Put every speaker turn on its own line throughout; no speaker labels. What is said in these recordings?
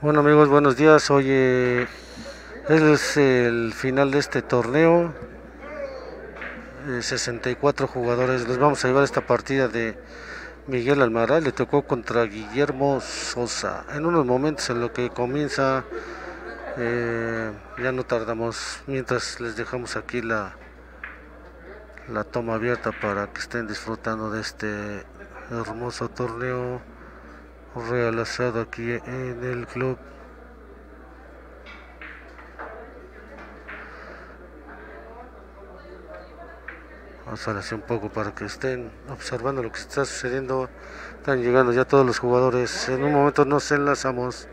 Bueno amigos, buenos días. Hoy es el final de este torneo. Eh, 64 jugadores. Les vamos a llevar esta partida de Miguel Almaral. Le tocó contra Guillermo Sosa. En unos momentos en lo que comienza, eh, ya no tardamos. Mientras les dejamos aquí la, la toma abierta para que estén disfrutando de este hermoso torneo realizado aquí en el club. Vamos a hacer un poco para que estén observando lo que está sucediendo. Están llegando ya todos los jugadores. En un momento nos enlazamos.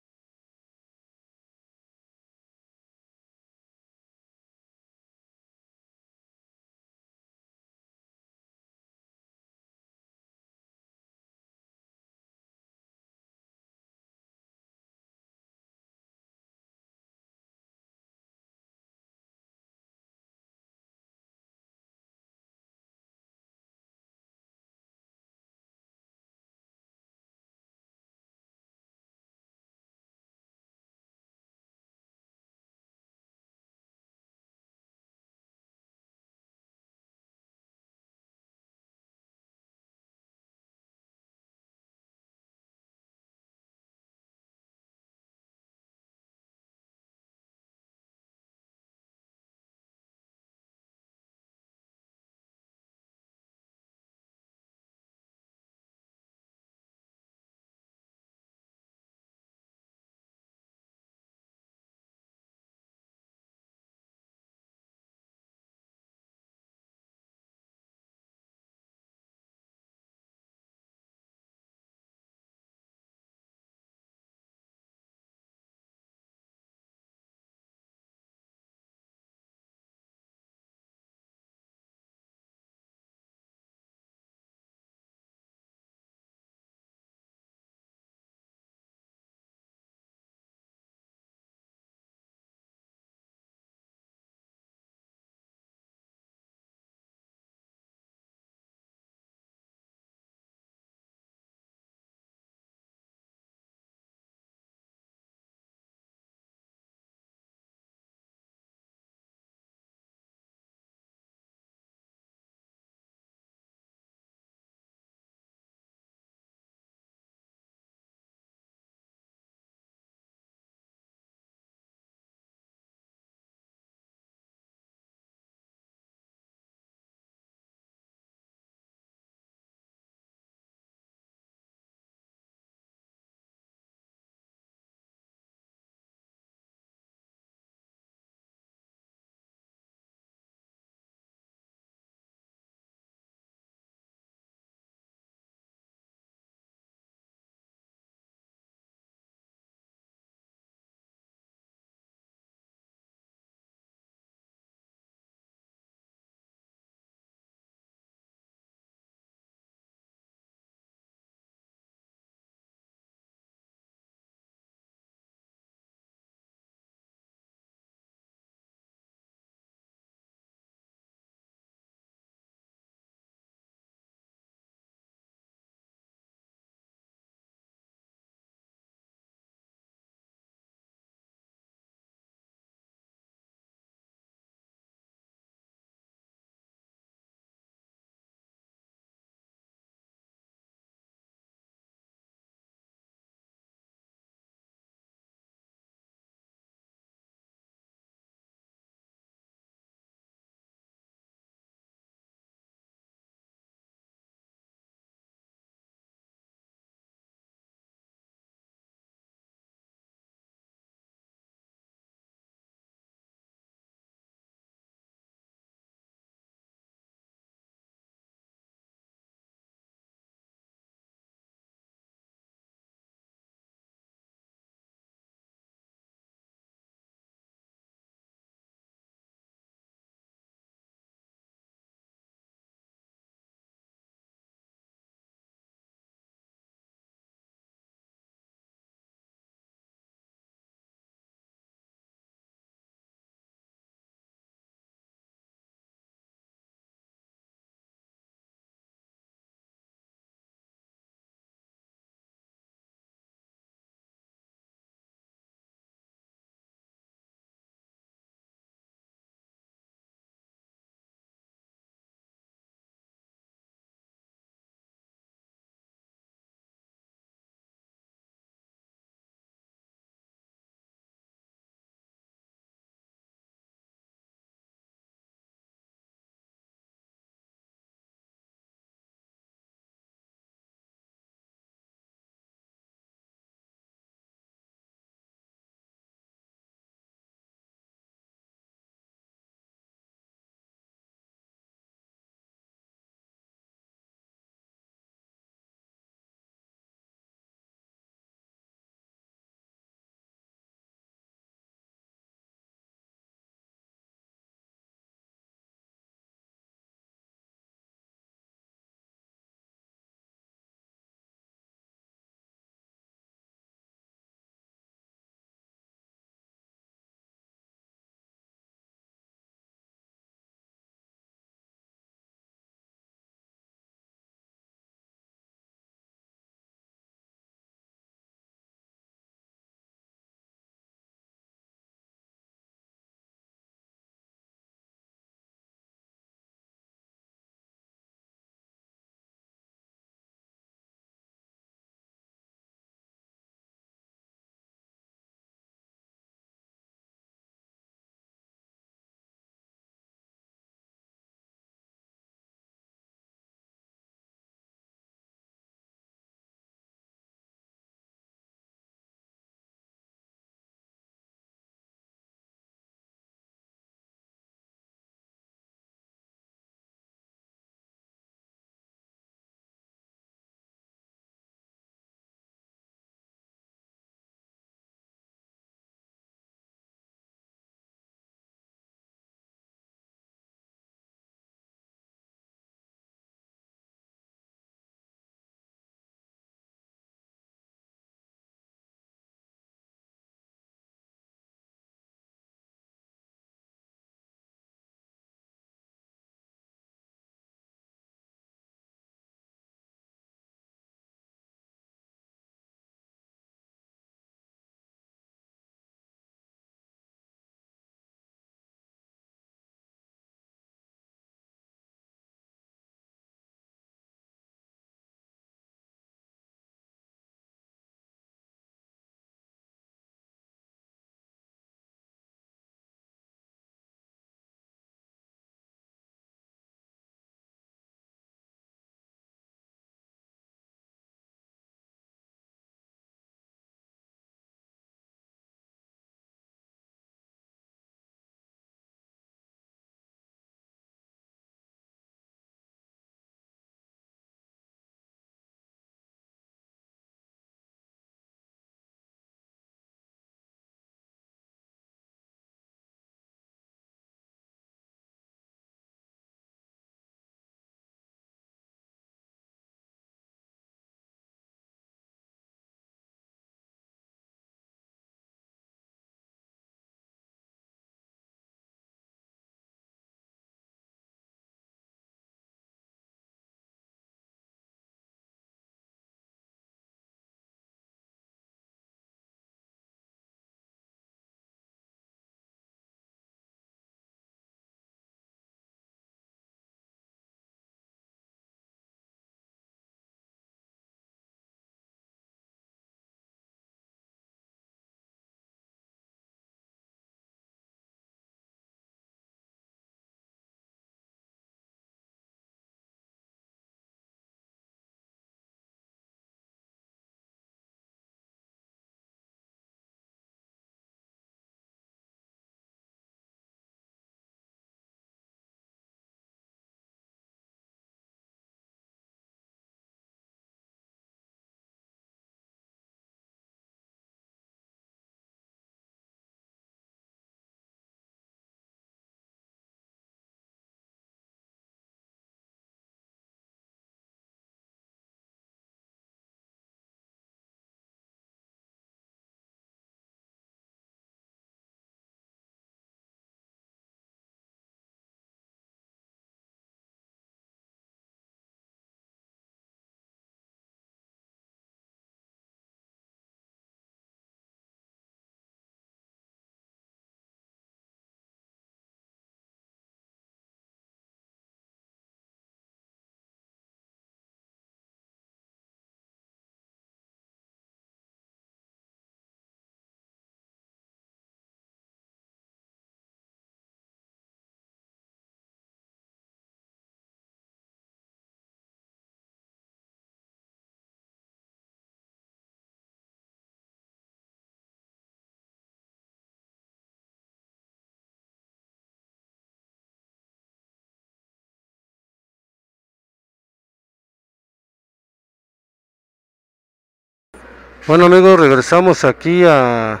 Bueno amigos, regresamos aquí a,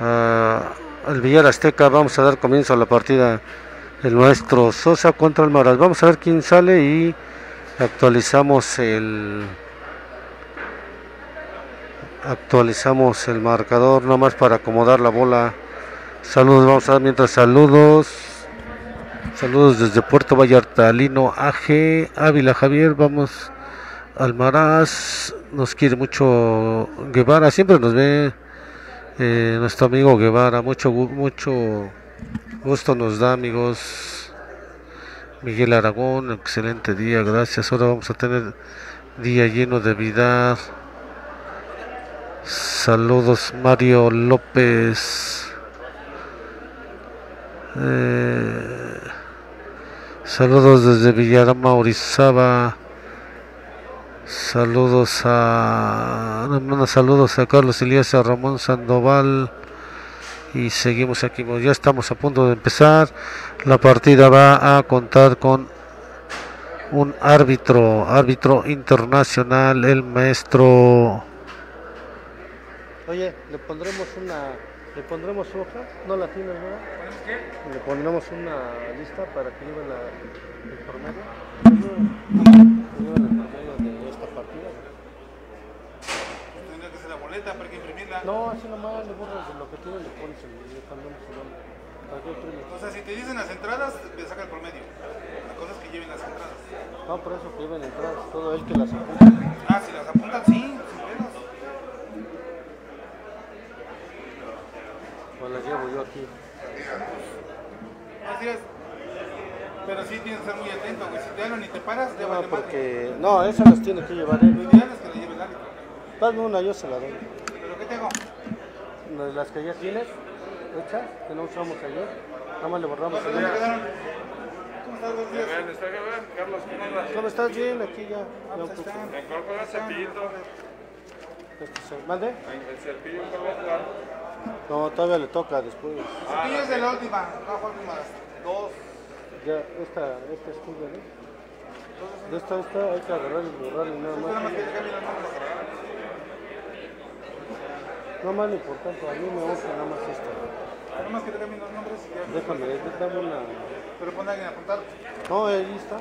a al Villar Azteca. Vamos a dar comienzo a la partida el maestro Sosa contra el Maras. Vamos a ver quién sale y actualizamos el actualizamos el marcador nada más para acomodar la bola. Saludos, vamos a dar mientras saludos. Saludos desde Puerto Vallarta, Lino AG, Ávila Javier, vamos Almaraz, nos quiere mucho Guevara, siempre nos ve eh, nuestro amigo Guevara, mucho mucho gusto nos da amigos. Miguel Aragón, excelente día, gracias. Ahora vamos a tener día lleno de vida. Saludos Mario López. Eh, saludos desde Villarama, Orizaba. Saludos a saludos a Carlos Elías, a Ramón Sandoval y seguimos aquí. Ya estamos a punto de empezar. La partida va a contar con un árbitro, árbitro internacional, el maestro. Oye, le pondremos una, le pondremos hoja, no la tienes, ¿verdad? Le pondremos una lista para que lleve la, el. Lleve el promedio de esta partida.
Para que imprimirla.
No, así nomás le borras lo que tiene, le pones el, le cambiamos el nombre.
O sea, si te dicen las entradas, te saca el promedio. La cosa es que lleven las entradas.
No, por eso que lleven entradas, todo él que las apunta.
Ah, si las apuntan, sí, sin pedos.
O las llevo yo aquí.
Así es. Pero sí tienes que estar muy atento, güey. Si te hablan y te paras,
No,
vale madre.
porque. No, esa las tiene que llevar
Lo
él.
ideal es que la lleve el árbitro.
Dame una, yo se la doy.
¿Pero qué tengo?
Una de las que ya tienes, hechas, que no usamos ayer. Nada más le borramos
¿Dónde
ayer.
quedaron? ¿Cómo estás?
Bien, está bien, Carlos, ¿cómo andas?
¿Cómo estás? Bien, aquí ya. Ya un poco.
¿En cuál juega Cepillito?
Este se- ¿Mande?
¿En el Cepillo cuál va a jugar?
No, todavía le toca después.
Cepillo es de la última. A jugar como las dos.
Ya, esta, esta es tuya, ¿no? De esta, esta hay que agarrar y borrar y nada
Nada más
más.
que le cambien los nombres.
No más lo importante, a mí me gusta nada más esta.
Nada más que cambien los nombres y ya.
Déjame, dame una.
Pero pon a alguien a apuntar.
No, ahí está.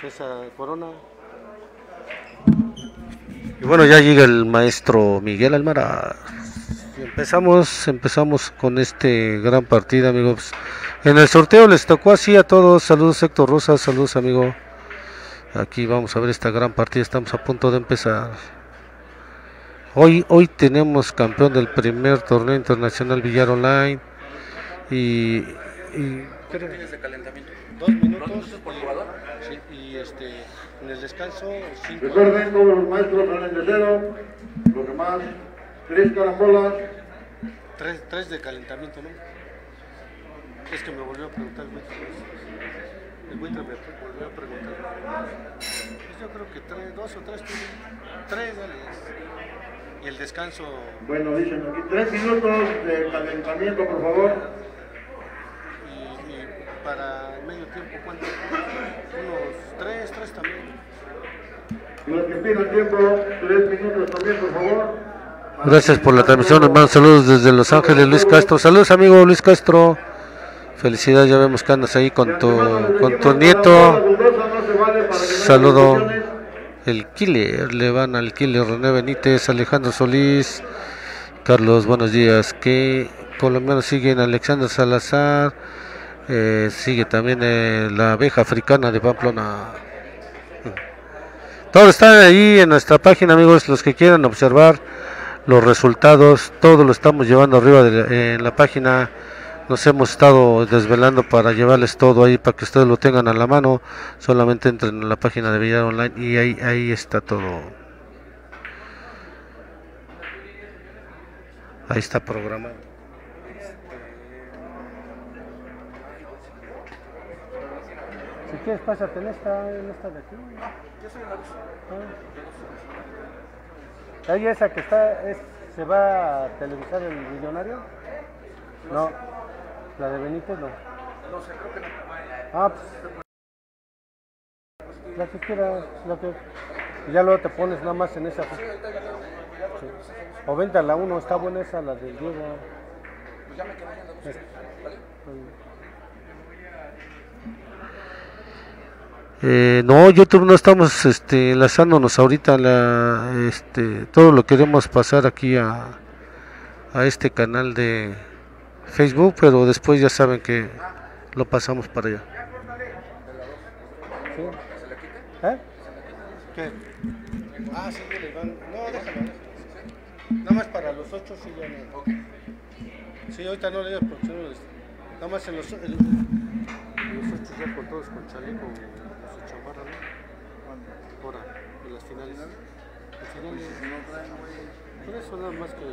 César Corona. Y bueno, ya llega el maestro Miguel Almara. Empezamos, empezamos con este gran partido, amigos. En el sorteo les tocó así a todos. Saludos Héctor Rosa, saludos amigo. Aquí vamos a ver esta gran partida, estamos a punto de empezar. Hoy, hoy tenemos campeón del primer torneo internacional Villar Online. Y
tienes de calentamiento?
dos minutos,
¿Dos minutos por jugador?
sí, y este, en el descanso cinco.
Recuerden todos los maestros salen de cero, los demás, tres carambolas,
Tres, tres de calentamiento, ¿no? Es que me volvió a preguntar el buitre. El buitre me volvió a preguntar. Pues yo creo que tres, dos o tres, tres, dale. Y el descanso,
bueno, dicen aquí, tres minutos de calentamiento, por favor.
Para el medio tiempo, ¿cuánto? Unos tres, tres también.
Y los que pidan tiempo, tres minutos también, por favor.
Gracias por la transmisión, hermano. Saludos desde Los Ángeles, Luis Castro. Saludos, amigo Luis Castro. Felicidades, ya vemos que andas ahí con tu, con tu nieto. Saludo. El killer, le van al killer René Benítez, Alejandro Solís, Carlos, buenos días. Que colombianos siguen Alexander Salazar, eh, sigue también eh, la abeja africana de Pamplona. Todo está ahí en nuestra página, amigos, los que quieran observar los resultados, todo lo estamos llevando arriba de en la página. Nos hemos estado desvelando para llevarles todo ahí para que ustedes lo tengan a la mano. Solamente entren en la página de Villar Online y ahí, ahí está todo. Ahí está programado. Si quieres, pásate en esta, en esta de aquí. Ah. ¿Hay esa que está, es, se va a televisar el millonario? No. ¿La de Benítez no?
No sé, creo que no.
Ah, pues. La que quieras, la que. y Ya luego te pones nada más en esa. Sí. O vente a la 1, está buena esa, la del Diego.
Pues ya me quedé
Eh, no, YouTube no estamos este, enlazándonos ahorita. La, este, todo lo queremos pasar aquí a, a este canal de Facebook, pero después ya saben que lo pasamos para allá. ¿Eh? ¿Qué? Ah, sí, le van. No, déjalo. Nada más para los ocho, sí, ya no. Sí, ahorita no le digas porque no Nada más en los, el- los ocho ya con todos con chaleco. Ahora, en las finales. Las finales. Por eso nada más que.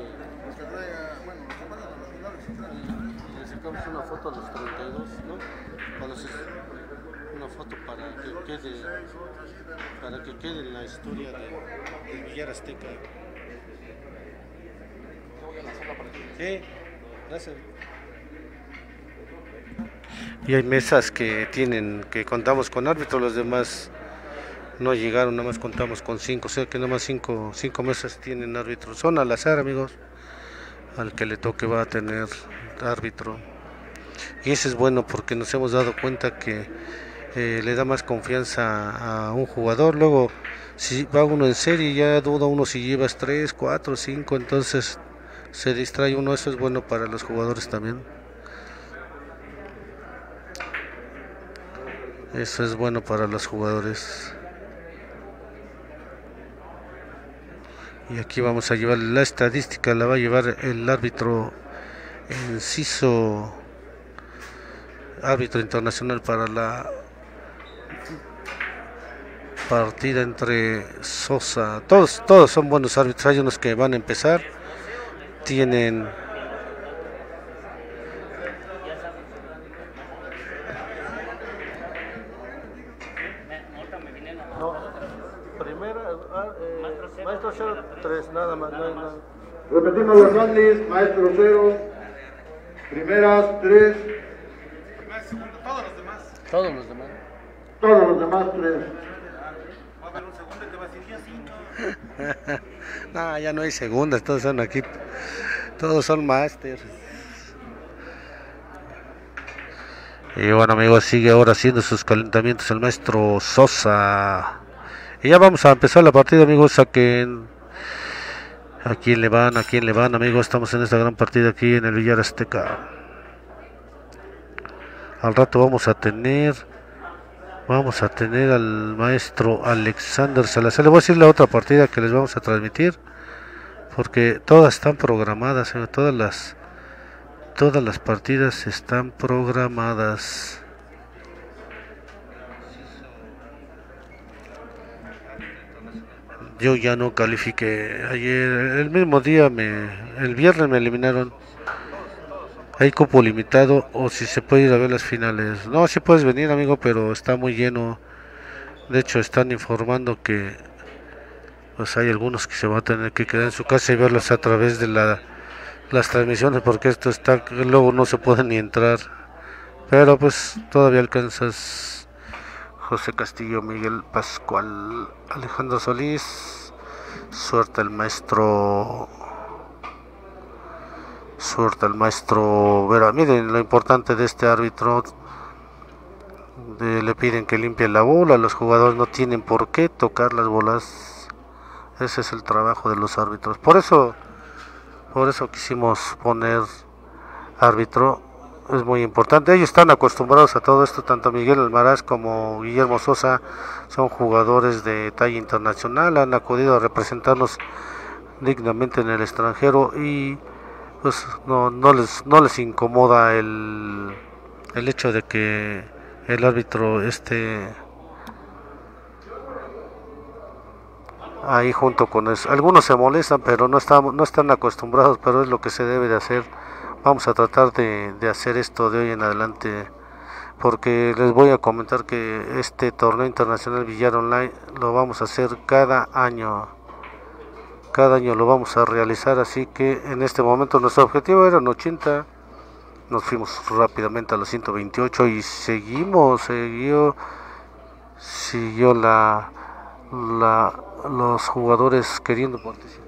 Le sacamos una foto a los 32, ¿no? A los- una foto para que quede. Para que quede en la historia de, del Villar Azteca. Sí, gracias. Y hay mesas que tienen, que contamos con árbitros, los demás no llegaron, nada más contamos con cinco, o sea que nada más cinco, cinco mesas tienen árbitros. Son al azar, amigos. Al que le toque va a tener árbitro. Y eso es bueno porque nos hemos dado cuenta que eh, le da más confianza a un jugador. Luego, si va uno en serie, ya duda uno si llevas tres, cuatro, cinco, entonces se distrae uno. Eso es bueno para los jugadores también. Eso es bueno para los jugadores. Y aquí vamos a llevar la estadística, la va a llevar el árbitro Enciso, árbitro internacional para la partida entre Sosa. Todos, todos son buenos árbitros. Hay unos que van a empezar, tienen tres, nada más, nada.
Repetimos los rallies, maestro cero, primeras tres,
todos los demás.
Todos los demás.
todos los demás tres.
Va a haber un segundo que va a decir cinco.
no, ya no hay segundas, todos son aquí, todos son máster. Y bueno amigos, sigue ahora haciendo sus calentamientos el maestro Sosa. Y ya vamos a empezar la partida amigos, saquen a quién le van, a quién le van amigos, estamos en esta gran partida aquí en el Villar Azteca. Al rato vamos a tener, vamos a tener al maestro Alexander Salazar. Le voy a decir la otra partida que les vamos a transmitir, porque todas están programadas, eh, todas las Todas las partidas están programadas. Yo ya no califiqué. Ayer, el mismo día, me, el viernes me eliminaron. Hay cupo limitado o si se puede ir a ver las finales. No, si puedes venir, amigo, pero está muy lleno. De hecho, están informando que pues hay algunos que se van a tener que quedar en su casa y verlas a través de la las transmisiones porque esto está luego no se puede ni entrar pero pues todavía alcanzas José Castillo Miguel Pascual Alejandro Solís suerte el maestro suerte el maestro Vera miren lo importante de este árbitro le piden que limpie la bola los jugadores no tienen por qué tocar las bolas ese es el trabajo de los árbitros por eso por eso quisimos poner árbitro. Es muy importante. Ellos están acostumbrados a todo esto, tanto Miguel Almaraz como Guillermo Sosa son jugadores de talla internacional, han acudido a representarnos dignamente en el extranjero y pues no, no les no les incomoda el, el hecho de que el árbitro esté ahí junto con eso. Algunos se molestan, pero no, están, no están acostumbrados, pero es lo que se debe de hacer. Vamos a tratar de, de hacer esto de hoy en adelante, porque les voy a comentar que este torneo internacional Villar Online lo vamos a hacer cada año. Cada año lo vamos a realizar, así que en este momento nuestro objetivo eran 80, nos fuimos rápidamente a los 128 y seguimos, siguió, siguió la, la los jugadores queriendo participar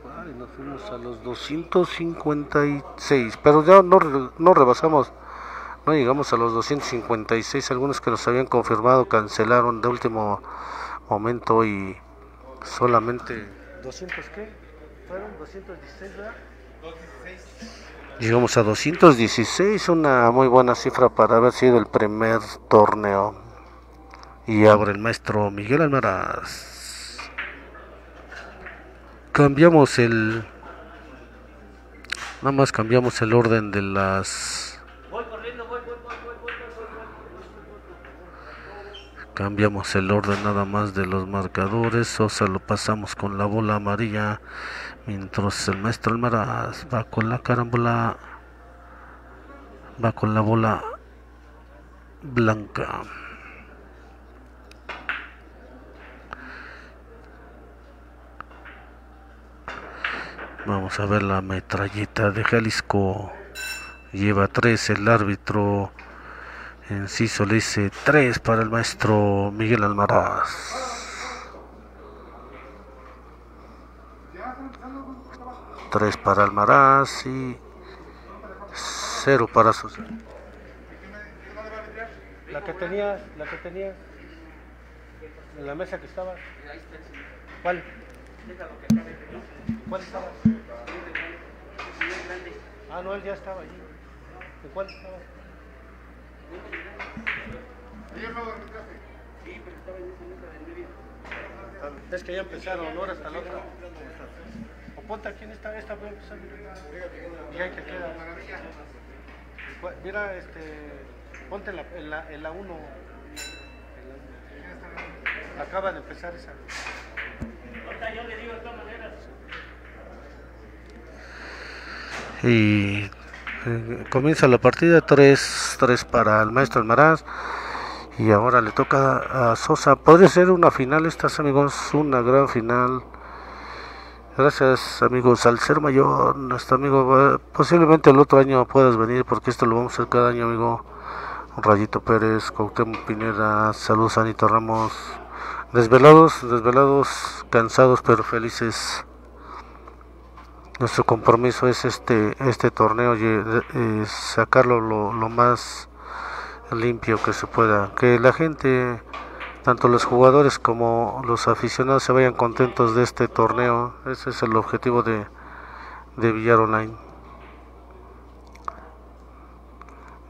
fuimos a los 256, pero ya no, no rebasamos, no llegamos a los 256, algunos que nos habían confirmado cancelaron de último momento y solamente 200 qué? Fueron 216, Llegamos a 216, una muy buena cifra para haber sido el primer torneo. Y ahora el maestro Miguel Almaraz cambiamos el nada más cambiamos el orden de las cambiamos el orden nada más de los marcadores o sea lo pasamos con la bola amarilla mientras el maestro Almaraz va con la carambola va con la bola blanca Vamos a ver la metralleta de Jalisco. Lleva 3 el árbitro. En sí le dice 3 para el maestro Miguel Almaraz. Tres para Almaraz y cero para sus. La que tenía, la que tenía en la mesa que estaba. ¿Cuál? ¿Cuál estaba? Ah, no, él ya estaba allí. ¿De cuál estaba? ¿Ayer no Sí, pero estaba en esa mesa del medio. Es que ya empezaron, ahora hasta la otra. O ponte aquí en esta, esta voy a empezar. Y hay que queda. Mira, este, ponte en la, en la, en la 1. Acaba de empezar esa. Y eh, comienza la partida 3, 3 para el maestro Almaraz. Y ahora le toca a Sosa. Podría ser una final estas amigos una gran final. Gracias amigos. Al ser mayor nuestro amigo posiblemente el otro año puedas venir porque esto lo vamos a hacer cada año amigo. Rayito Pérez Cuauhtémoc Pineda saludos Anito Ramos desvelados desvelados cansados pero felices nuestro compromiso es este este torneo y, eh, sacarlo lo, más limpio que se pueda, que la gente, tanto los jugadores como los aficionados se vayan contentos de este torneo. Ese es el objetivo de, de Villar Online.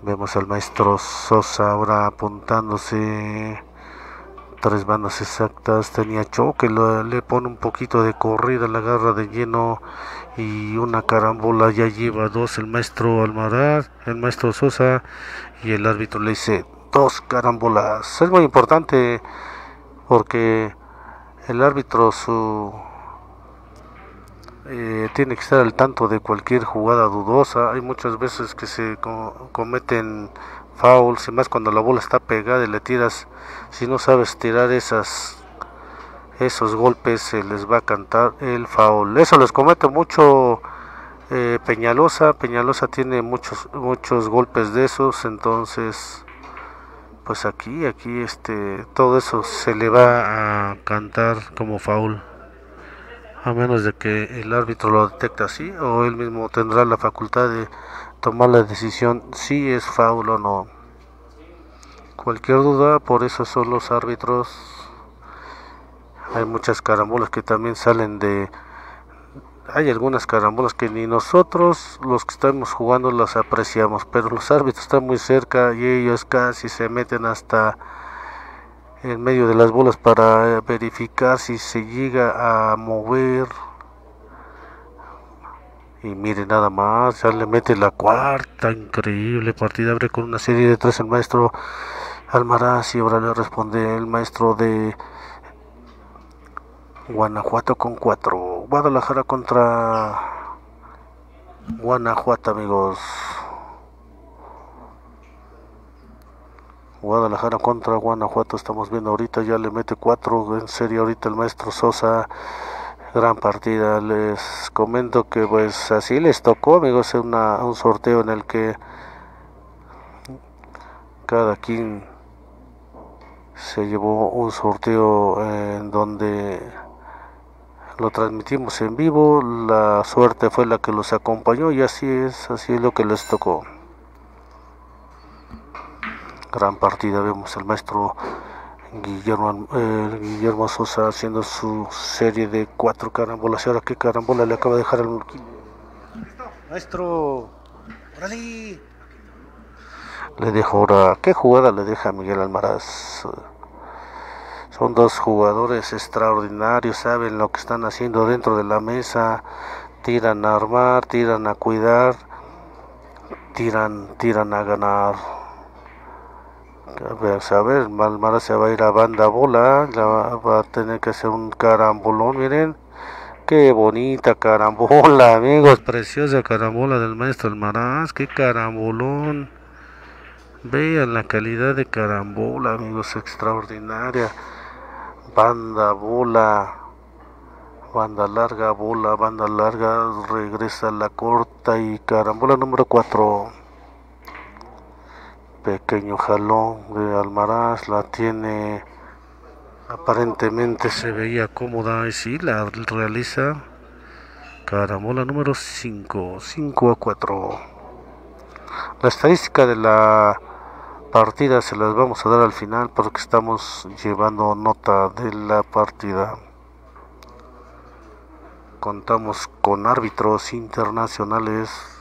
Vemos al maestro Sosa ahora apuntándose tres bandas exactas. Tenía choque, le pone un poquito de corrida, la garra de lleno y una carambola. Ya lleva dos el maestro Almaraz, el maestro Sosa y el árbitro le dice dos carambolas. Es muy importante porque el árbitro su eh, tiene que estar al tanto de cualquier jugada dudosa. Hay muchas veces que se co- cometen fouls más cuando la bola está pegada y le tiras. Si no sabes tirar esas esos golpes, se les va a cantar el foul. Eso les comete mucho eh, Peñalosa. Peñalosa tiene muchos muchos golpes de esos, entonces pues aquí aquí este todo eso se le va a cantar como foul a menos de que el árbitro lo detecte así o él mismo tendrá la facultad de tomar la decisión si es foul o no. Cualquier duda, por eso son los árbitros. Hay muchas carambolas que también salen de... Hay algunas carambolas que ni nosotros, los que estamos jugando, las apreciamos, pero los árbitros están muy cerca y ellos casi se meten hasta en medio de las bolas para verificar si se llega a mover. Y mire nada más, ya le mete la cuarta, increíble partida, abre con una serie de tres el maestro Almaraz y ahora le responde el maestro de Guanajuato con cuatro. Guadalajara contra Guanajuato, amigos. Guadalajara contra Guanajuato estamos viendo ahorita ya le mete cuatro en serio ahorita el maestro Sosa gran partida les comento que pues así les tocó amigos una, un sorteo en el que cada quien se llevó un sorteo en donde lo transmitimos en vivo la suerte fue la que los acompañó y así es así es lo que les tocó gran partida. Vemos al maestro Guillermo, eh, Guillermo Sosa haciendo su serie de cuatro carambolas. Y ahora qué carambola le acaba de dejar al maestro. ¡Órale! Le dejo ahora. ¿Qué jugada le deja a Miguel Almaraz? Son dos jugadores extraordinarios, saben lo que están haciendo dentro de la mesa. Tiran a armar, tiran a cuidar, tiran, tiran a ganar. A ver, Malmara se va a ir a banda bola, la va, va a tener que hacer un carambolón, miren. Qué bonita carambola, amigos, preciosa carambola del maestro Almaraz, qué carambolón. Vean la calidad de carambola, amigos, extraordinaria. Banda bola, banda larga, bola, banda larga, regresa la corta y carambola número 4 pequeño jalón de Almaraz la tiene aparentemente se veía cómoda y sí la realiza. Caramola número 5 5 a 4 la estadística de la partida se las vamos a dar al final porque estamos llevando nota de la partida. Contamos con árbitros internacionales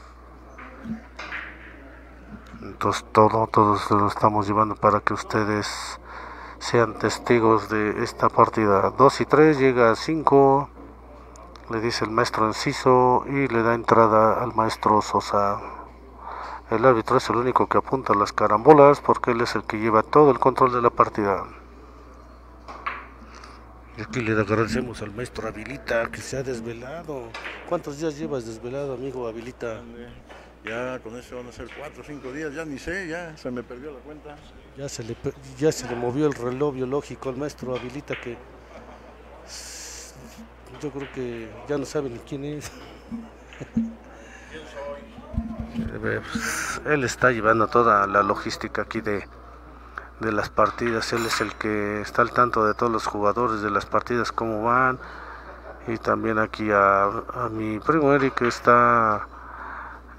entonces todo, todos lo estamos llevando para que ustedes sean testigos de esta partida. 2 y 3 llega a 5, le dice el maestro Enciso y le da entrada al maestro Sosa. El árbitro es el único que apunta las carambolas porque él es el que lleva todo el control de la partida. Y aquí le agradecemos al maestro Habilita que se ha desvelado. ¿Cuántos días llevas desvelado, amigo Habilita?
Ya con eso van a ser cuatro o cinco días, ya ni sé, ya se me perdió la cuenta.
Ya se le, ya se le movió el reloj biológico al maestro Habilita que yo creo que ya no saben quién es. Eh, pues, Él está llevando toda la logística aquí de, de las partidas. Él es el que está al tanto de todos los jugadores de las partidas, cómo van. Y también aquí a, a mi primo Eric que está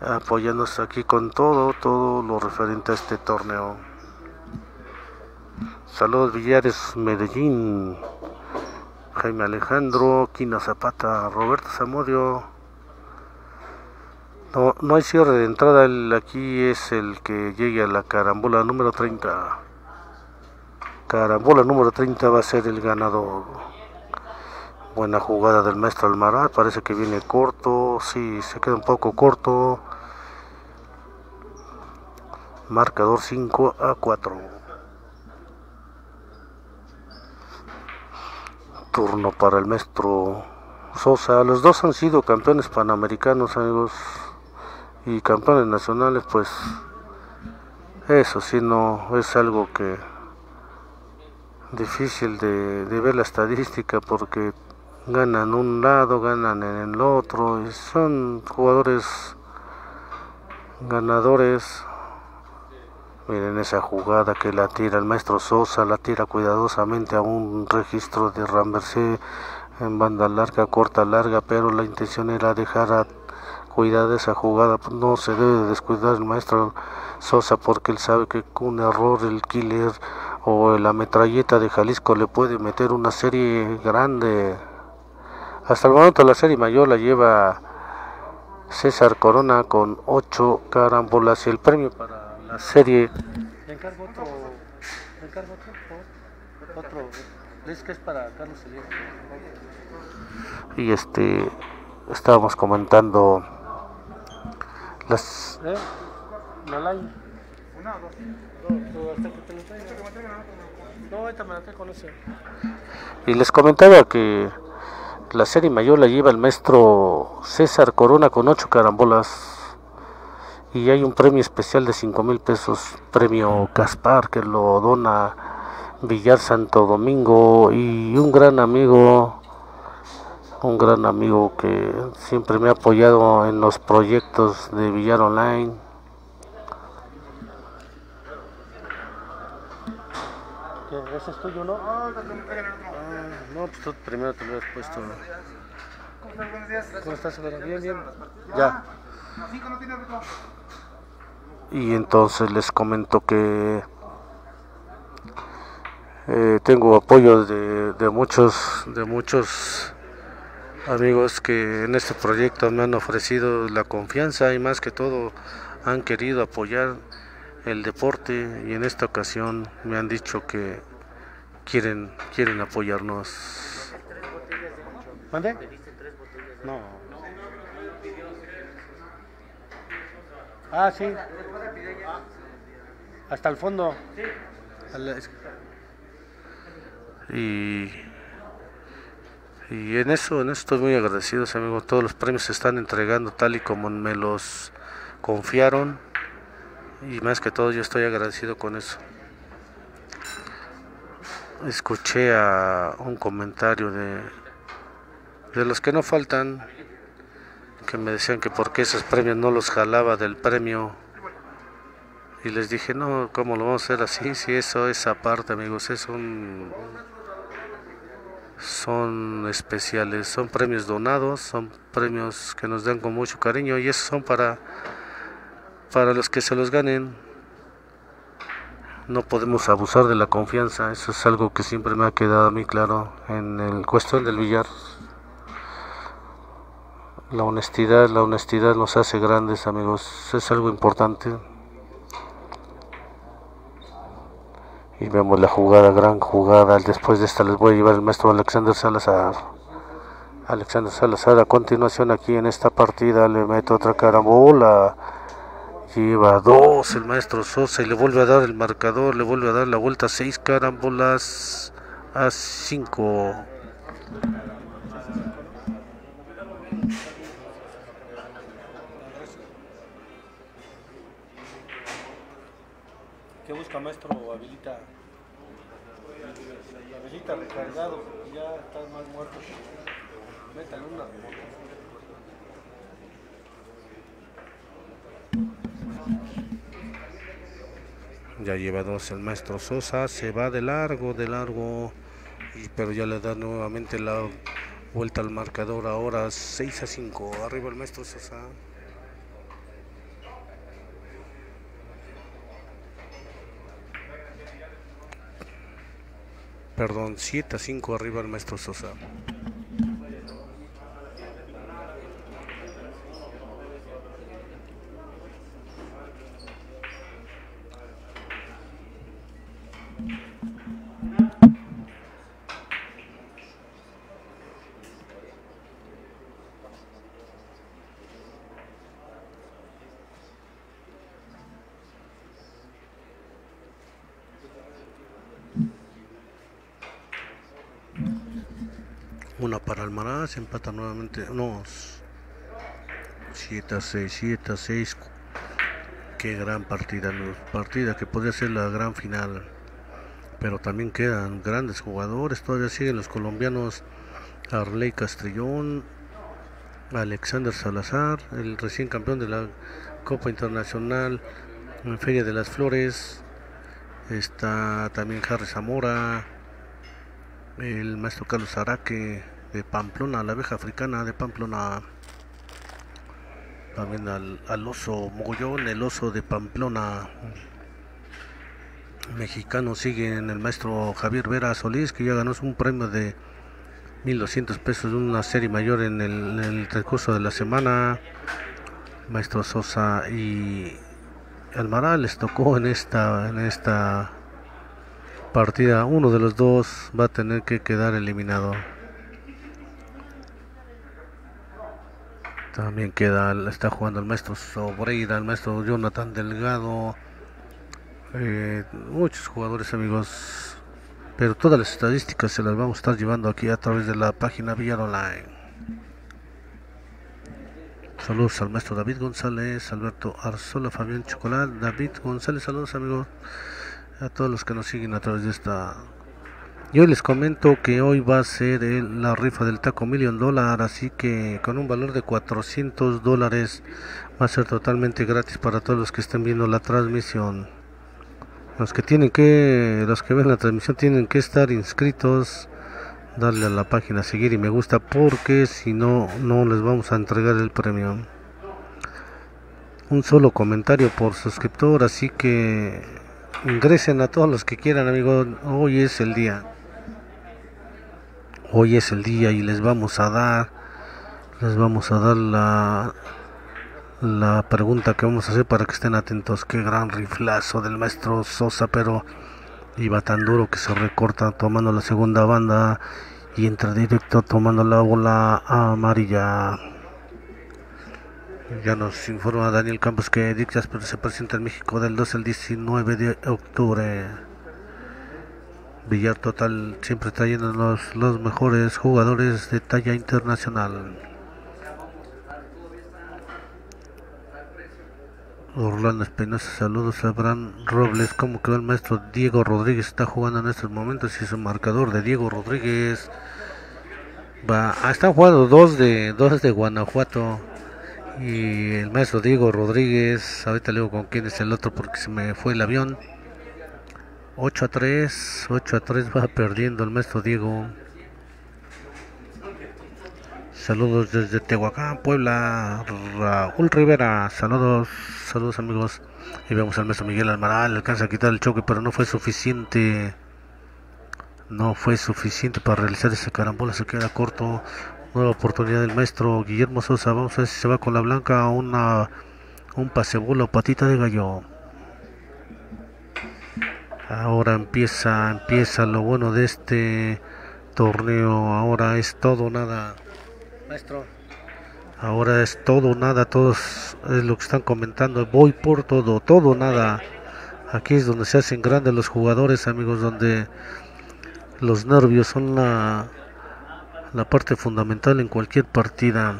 apoyándose aquí con todo, todo lo referente a este torneo. Saludos Villares, Medellín. Jaime Alejandro, Quina Zapata, Roberto Zamudio. No, no hay cierre de entrada, el, aquí es el que llegue a la carambola número 30. Carambola número 30 va a ser el ganador. Buena jugada del maestro Almaraz, parece que viene corto, sí, se queda un poco corto. Marcador 5 a 4. Turno para el maestro Sosa. Los dos han sido campeones panamericanos, amigos, y campeones nacionales, pues eso sí no es algo que difícil de, de ver la estadística porque ganan un lado, ganan en el otro, y son jugadores ganadores. Miren esa jugada que la tira el maestro Sosa, la tira cuidadosamente a un registro de Rambercé en banda larga, corta, larga, pero la intención era dejar a cuidar esa jugada. No se debe descuidar el maestro Sosa porque él sabe que con un error el killer o la metralleta de Jalisco le puede meter una serie grande hasta el momento la serie mayor la lleva César Corona con 8 carambolas y el premio para la serie. Le encargo otro. Le encargo otro. Otro. Es que es para Carlos Elías. Y este. Estábamos comentando las. ¿Eh? La line.
Una o dos.
No, hasta que te lo traiga. No, ahorita me la traigo con ese. Y les comentaba que la serie mayor la lleva el maestro César Corona con 8 carambolas. Y hay un premio especial de 5 mil pesos, premio Gaspar, que lo dona Villar Santo Domingo. Y un gran amigo, un gran amigo que siempre me ha apoyado en los proyectos de Villar Online. ¿Ese es tuyo, no?
No.
No, pues tú primero te lo has puesto.
¿Cómo estás? Buenos días.
¿Cómo estás, Olera? Bien, bien. Ya.
¿A cinco no tienes rico?
Y entonces les comento que eh, tengo apoyo de, de muchos, de muchos amigos que en este proyecto me han ofrecido la confianza y más que todo han querido apoyar el deporte y en esta ocasión me han dicho que quieren quieren apoyarnos. ¿Mande? No. Ah, sí. Hasta el fondo. Y, y en eso, en eso estoy muy agradecido, amigo. Todos los premios se están entregando tal y como me los confiaron. Y más que todo, yo estoy agradecido con eso. Escuché a un comentario de, de los que no faltan, que me decían que por qué esos premios no los jalaba del premio. Y les dije, no, ¿cómo lo vamos a hacer así? Si eso es aparte, amigos, es un... Son especiales, son premios donados, son premios que nos dan con mucho cariño y esos son para, para los que se los ganen. No podemos abusar de la confianza, eso es algo que siempre me ha quedado a mí claro en el cuestión del billar. La honestidad, la honestidad nos hace grandes amigos, es algo importante. Y vemos la jugada, gran jugada. Después de esta les voy a llevar el maestro Alexander Salazar. Alexander Salazar a continuación aquí en esta partida le mete otra carambola. Lleva dos el maestro Sosa y le vuelve a dar el marcador, le vuelve a dar la vuelta seis carambolas a cinco. ¿Qué busca maestro? Habilita. Habilita recargado, ya está más muerto. Métale una. Ya lleva dos el maestro Sosa, se va de largo, de largo, pero ya le da nuevamente la vuelta al marcador ahora 6 a 5. Arriba el maestro Sosa. Perdón, 7 a 5 arriba el maestro Sosa. Una para Almaraz, empata nuevamente. No, 7 a 6, 7 a 6. Qué gran partida, partida que podría ser la gran final. Pero también quedan grandes jugadores. Todavía siguen los colombianos Arley Castrillón, Alexander Salazar, el recién campeón de la Copa Internacional en Feria de las Flores. Está también Harry Zamora, el maestro Carlos Araque de Pamplona, la abeja africana de Pamplona. También al, al oso Mogollón, el oso de Pamplona. Mexicano sigue en el maestro Javier Vera Solís, que ya ganó un premio de 1200 pesos de una serie mayor en el, en el transcurso de la semana. Maestro Sosa y Almaral les tocó en esta en esta partida. Uno de los dos va a tener que quedar eliminado. También queda, está jugando el maestro Sobreira, el maestro Jonathan Delgado. Eh, muchos jugadores amigos. Pero todas las estadísticas se las vamos a estar llevando aquí a través de la página Villar Online. Saludos al maestro David González, Alberto Arzola, Fabián Chocolate, David González, saludos amigos a todos los que nos siguen a través de esta. Yo les comento que hoy va a ser el- la rifa del taco Million Dollar, así que con un valor de 400 dólares va a ser totalmente gratis para todos los que estén viendo la transmisión. Los que tienen que, los que ven la transmisión tienen que estar inscritos, darle a la página seguir y me gusta porque si no, no les vamos a entregar el premio. Un solo comentario por suscriptor, así que ingresen a todos los que quieran, amigos. Hoy es el día. Hoy es el día y les vamos a dar, les vamos a dar la la pregunta que vamos a hacer para que estén atentos. Qué gran riflazo del maestro Sosa, pero iba tan duro que se recorta tomando la segunda banda y entra directo tomando la bola amarilla. Ya nos informa Daniel Campos que Dick Jasper se presenta en México del 12 al 19 de octubre. Villar Total siempre trayendo los, los mejores jugadores de talla internacional. Orlando Espinosa, saludos a Robles. ¿Cómo quedó el maestro Diego Rodríguez? Está jugando en estos momentos y su marcador de Diego Rodríguez va. Ah, están jugando dos de dos de Guanajuato y el maestro Diego Rodríguez. Ahorita le digo con quién es el otro porque se me fue el avión. 8 a 3, 8 a 3 va perdiendo el maestro Diego. Saludos desde Tehuacán, Puebla, Raúl Rivera. Saludos, saludos amigos. Y vemos al maestro Miguel Almaral. Alcanza a quitar el choque, pero no fue suficiente. No fue suficiente para realizar ese carambola. Se queda corto. Nueva oportunidad del maestro Guillermo Sosa. Vamos a ver si se va con la blanca una, un pasebola o patita de gallo. Ahora empieza, empieza lo bueno de este torneo. Ahora es todo nada. Maestro. Ahora es todo nada. Todos es lo que están comentando. Voy por todo, todo nada. Aquí es donde se hacen grandes los jugadores, amigos, donde los nervios son la, la parte fundamental en cualquier partida.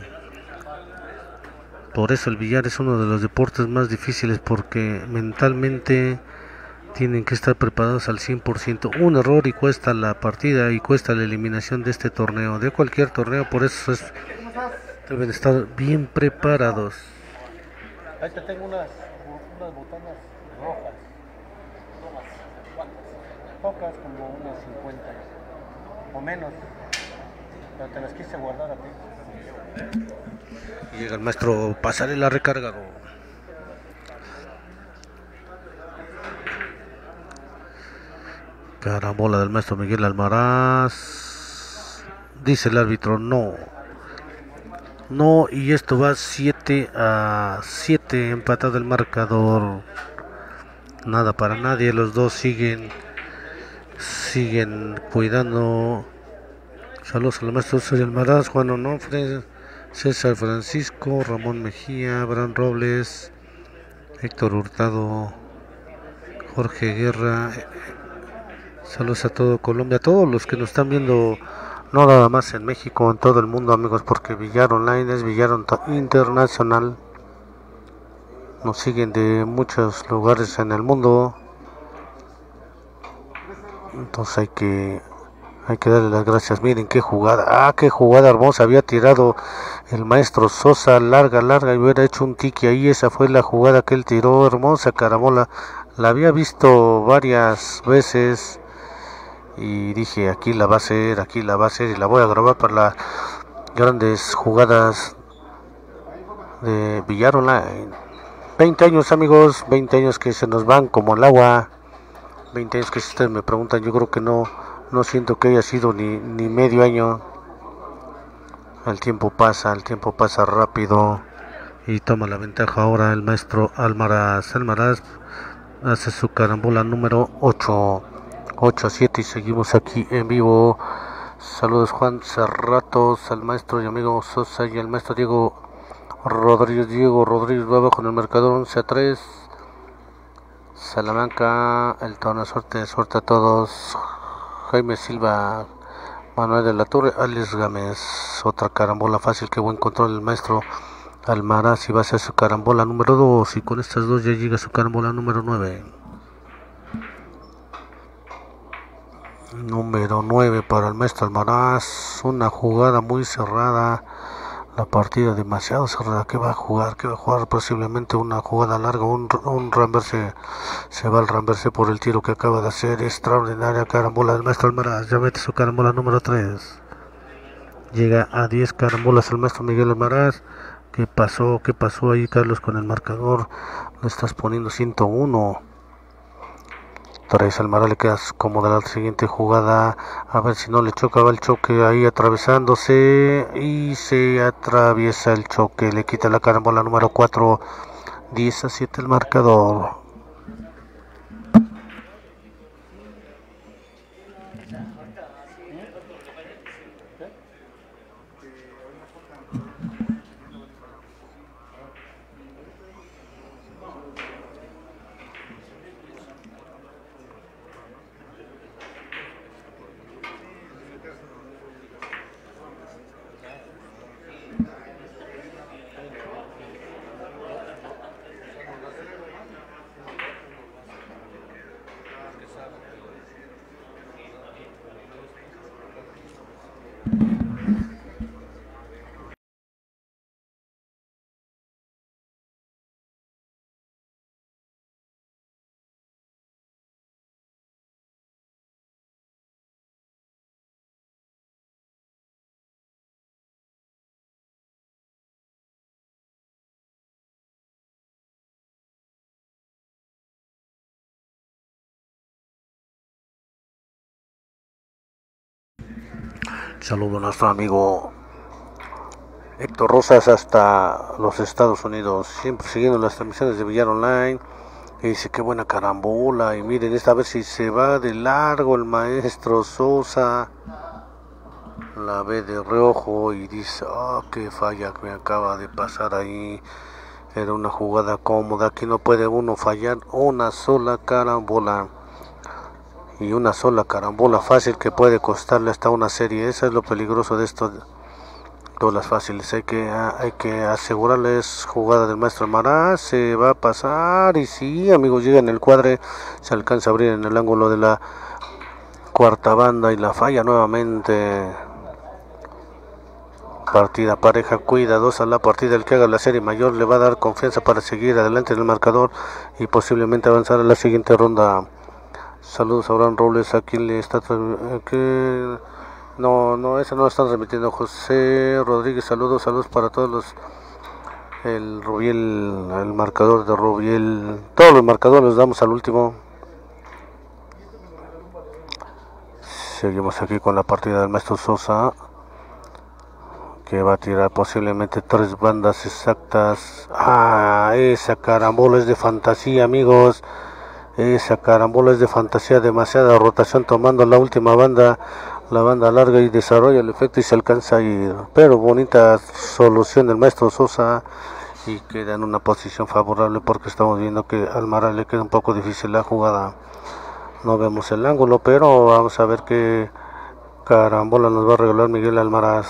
Por eso el billar es uno de los deportes más difíciles porque mentalmente tienen que estar preparados al 100%. Un error y cuesta la partida y cuesta la eliminación de este torneo, de cualquier torneo, por eso es, deben estar bien preparados. Ahí te tengo unas, unas botanas rojas. Pocas, como unas 50 o menos, pero te las quise guardar a ti. Llega el maestro Pasarela recargado. Carambola del maestro Miguel Almaraz. Dice el árbitro no. No, y esto va 7 a 7, empatado el marcador. Nada para nadie, los dos siguen siguen cuidando. Saludos al maestro Soy Almaraz, Juan Onofre, César Francisco, Ramón Mejía, Abraham Robles, Héctor Hurtado, Jorge Guerra. Saludos a todo Colombia, a todos los que nos están viendo no nada más en México, en todo el mundo, amigos, porque Villar Online es Villar Internacional. Nos siguen de muchos lugares en el mundo. Entonces hay que hay que darle las gracias. Miren qué jugada. Ah, qué jugada hermosa. Había tirado el maestro Sosa larga, larga y hubiera hecho un tiki ahí. Esa fue la jugada que él tiró. Hermosa caramola. La había visto varias veces y dije aquí la va a hacer, aquí la va a hacer y la voy a grabar para las grandes jugadas de Villar Online. 20 años amigos, 20 años que se nos van como el agua. 20 años que si ustedes me preguntan, yo creo que no, no siento que haya sido ni, ni medio año. El tiempo pasa, el tiempo pasa rápido y toma la ventaja ahora el maestro Almaraz. Almaraz hace su carambola número 8. 8 a 7 y seguimos aquí en vivo. Saludos Juan Cerratos, al maestro y amigo Sosa y al maestro Diego Rodríguez. Diego Rodríguez va en el marcador 11 a 3. Salamanca, el tono suerte, suerte a todos. Jaime Silva, Manuel de la Torre, Alex Gámez. Otra carambola fácil, que buen control el maestro Almaraz y va a ser su carambola número 2 y con estas dos ya llega su carambola número 9. Número 9 para el maestro Almaraz. Una jugada muy cerrada. La partida demasiado cerrada. que va a jugar? que va a jugar? Posiblemente una jugada larga. Un, un ramberse. Se va al ramberse por el tiro que acaba de hacer. Extraordinaria carambola del maestro Almaraz. Ya mete su carambola número 3. Llega a 10 carambolas el maestro Miguel Almaraz. ¿Qué pasó? ¿Qué pasó ahí, Carlos, con el marcador? Le estás poniendo 101. Traes Almaraz le quedas cómoda la siguiente jugada. A ver si no le choca, va el choque ahí atravesándose. Y se atraviesa el choque. Le quita la carambola número 4. 10 a 7 el marcador. Saludo a nuestro amigo Héctor Rosas hasta los Estados Unidos, siempre siguiendo las transmisiones de Villar Online. Y dice, qué buena carambola. Y miren, esta vez si se va de largo el maestro Sosa. La ve de reojo y dice, oh, qué falla que me acaba de pasar ahí. Era una jugada cómoda. Aquí no puede uno fallar una sola carambola y una sola carambola fácil que puede costarle hasta una serie. Eso es lo peligroso de esto, todas las fáciles. Hay que, hay que asegurarles jugada del maestro Mará, se va a pasar y si amigos llega en el cuadre, se alcanza a abrir en el ángulo de la cuarta banda y la falla nuevamente. Partida pareja cuidadosa la partida. El que haga la serie mayor le va a dar confianza para seguir adelante en el marcador y posiblemente avanzar a la siguiente ronda. Saludos a Abraham Robles, a quien le está que no, no, ese no lo están remitiendo. José Rodríguez, saludos, saludos para todos los el Rubiel, el marcador de Rubiel, todos los marcadores damos al último. Seguimos aquí con la partida del maestro Sosa. Que va a tirar posiblemente tres bandas exactas. Ah, esa carambola es de fantasía, amigos. Esa carambola es de fantasía. Demasiada rotación tomando la última banda. La banda larga y desarrolla el efecto y se alcanza a ir. Pero bonita solución del maestro Sosa. Y queda en una posición favorable porque estamos viendo que al Mara le queda un poco difícil la jugada no vemos el ángulo, pero vamos a ver qué carambola nos va a regalar Miguel Almaraz.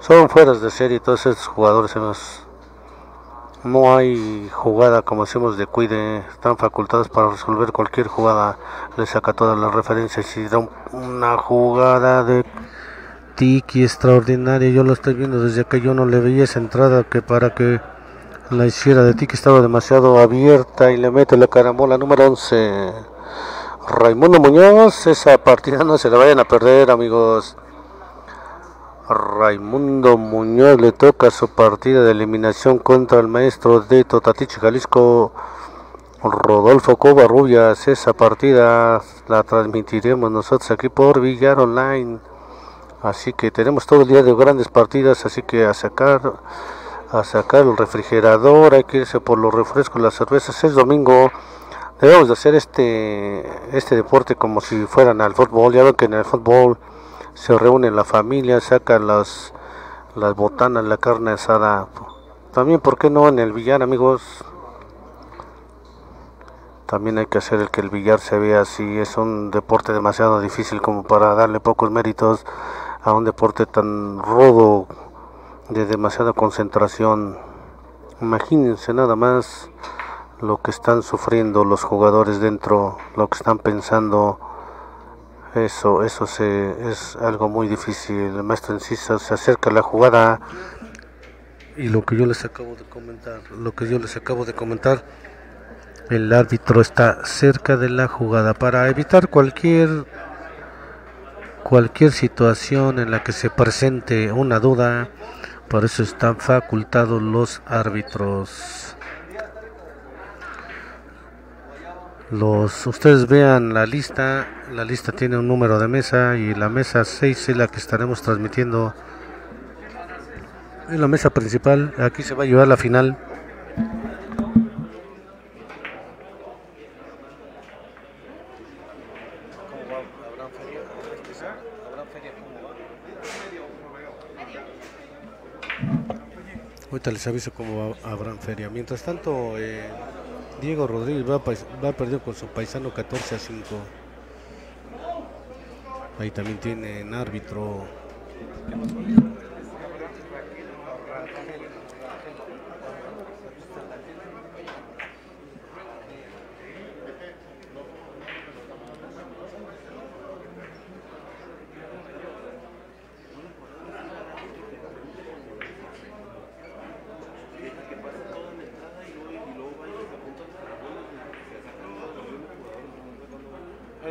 Son fueras de serie todos estos jugadores. No hay jugada como decimos de cuide, están facultados para resolver cualquier jugada. Le saca todas las referencias y da una jugada de tiki extraordinaria. Yo lo estoy viendo desde que yo no le veía esa entrada que para que la hiciera de ti que estaba demasiado abierta y le mete la carambola número 11. Raimundo Muñoz, esa partida no se la vayan a perder, amigos. Raimundo Muñoz le toca su partida de eliminación contra el maestro de Totatiche Jalisco, Rodolfo Covarrubias. Esa partida la transmitiremos nosotros aquí por Villar Online. Así que tenemos todo el día de grandes partidas, así que a sacar a sacar el refrigerador, hay que irse por los refrescos, las cervezas, es domingo, debemos de hacer este, este deporte como si fueran al fútbol, ya ven que en el fútbol se reúne la familia, sacan las, las botanas, la carne asada, también, ¿por qué no en el billar, amigos? También hay que hacer el que el billar se vea así, es un deporte demasiado difícil como para darle pocos méritos a un deporte tan rudo de demasiada concentración. Imagínense nada más lo que están sufriendo los jugadores dentro, lo que están pensando. Eso, eso se, es algo muy difícil. El maestro en sí se acerca a la jugada y lo que yo les acabo de comentar, lo que yo les acabo de comentar, el árbitro está cerca de la jugada para evitar cualquier cualquier situación en la que se presente una duda por eso están facultados los árbitros. Los, ustedes vean la lista, la lista tiene un número de mesa y la mesa 6 es la que estaremos transmitiendo en la mesa principal. Aquí se va a llevar la final. Ahorita les aviso cómo Abraham Feria. Mientras tanto, eh, Diego Rodríguez va, va perdiendo con su paisano 14 a 5. Ahí también tienen árbitro.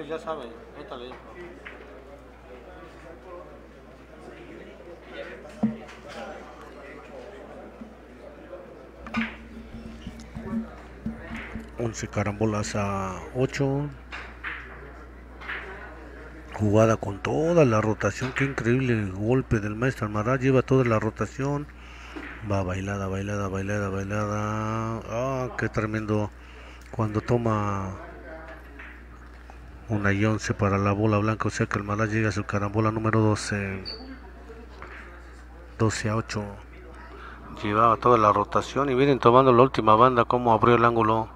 Ya sabe, ahorita le digo. Once carambolas a 8. Jugada con toda la rotación. Qué increíble golpe del maestro Almaraz. Lleva toda la rotación. Va bailada, bailada, bailada, bailada. Ah, qué tremendo. Cuando toma una y 11 para la bola blanca, o sea que el Malá llega a su carambola número 12. 12 a 8. Llevaba toda la rotación y vienen tomando la última banda, como abrió el ángulo.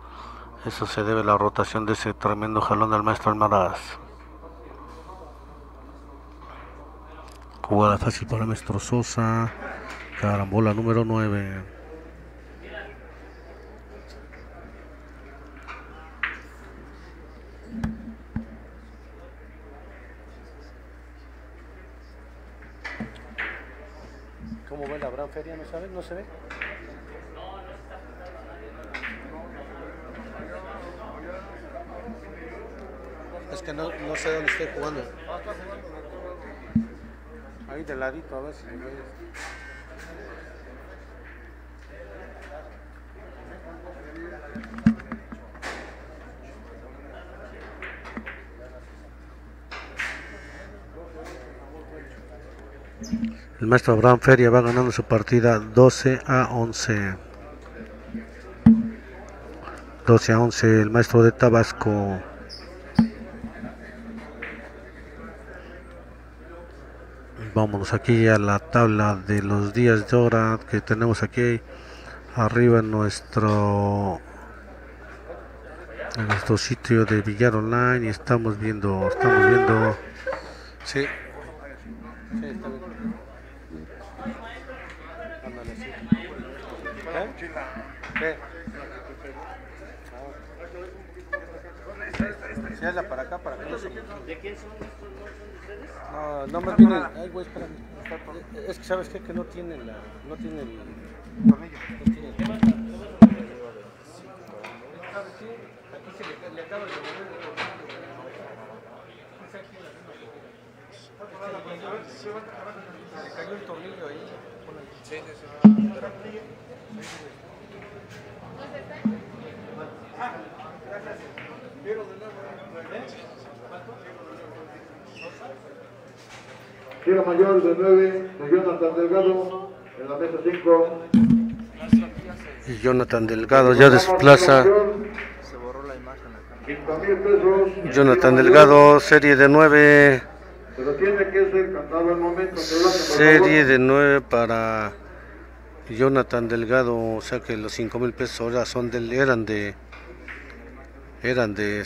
Eso se debe a la rotación de ese tremendo jalón del maestro Almaraz. Jugada fácil para el maestro Sosa. Carambola número 9. ¿Cómo ve la gran feria? ¿No sabe? ¿No se ve? Es que no, no sé dónde estoy jugando. Ahí de ladito, a ver si me maestro Abraham Feria va ganando su partida 12 a 11. 12 a 11 el maestro de Tabasco. Vámonos aquí a la tabla de los días de hora que tenemos aquí arriba en nuestro en nuestro sitio de Villar Online y estamos viendo estamos viendo sí está bien. Ándale, sí. ¿Eh? ¿Qué? Si hazla para acá, para que no se... ¿De quién son No, no más viene... Ay, güey, espérame. Es que sabes qué? que no tiene la... No tiene el... No tiene el... ¿Sabes qué? Aquí se le, acaba de mover el tornillo. Se le cayó el tornillo ahí. Sí, sí, sí.
Tiro mayor de 9 de Jonathan Delgado en la mesa 5.
Y Jonathan Delgado ya desplaza.
Se borró la imagen.
Jonathan Delgado, serie de 9.
Pero tiene que ser cantado al momento.
Serie de 9 para Jonathan Delgado. O sea que los 5 mil pesos ahora son del, eran de. Eran de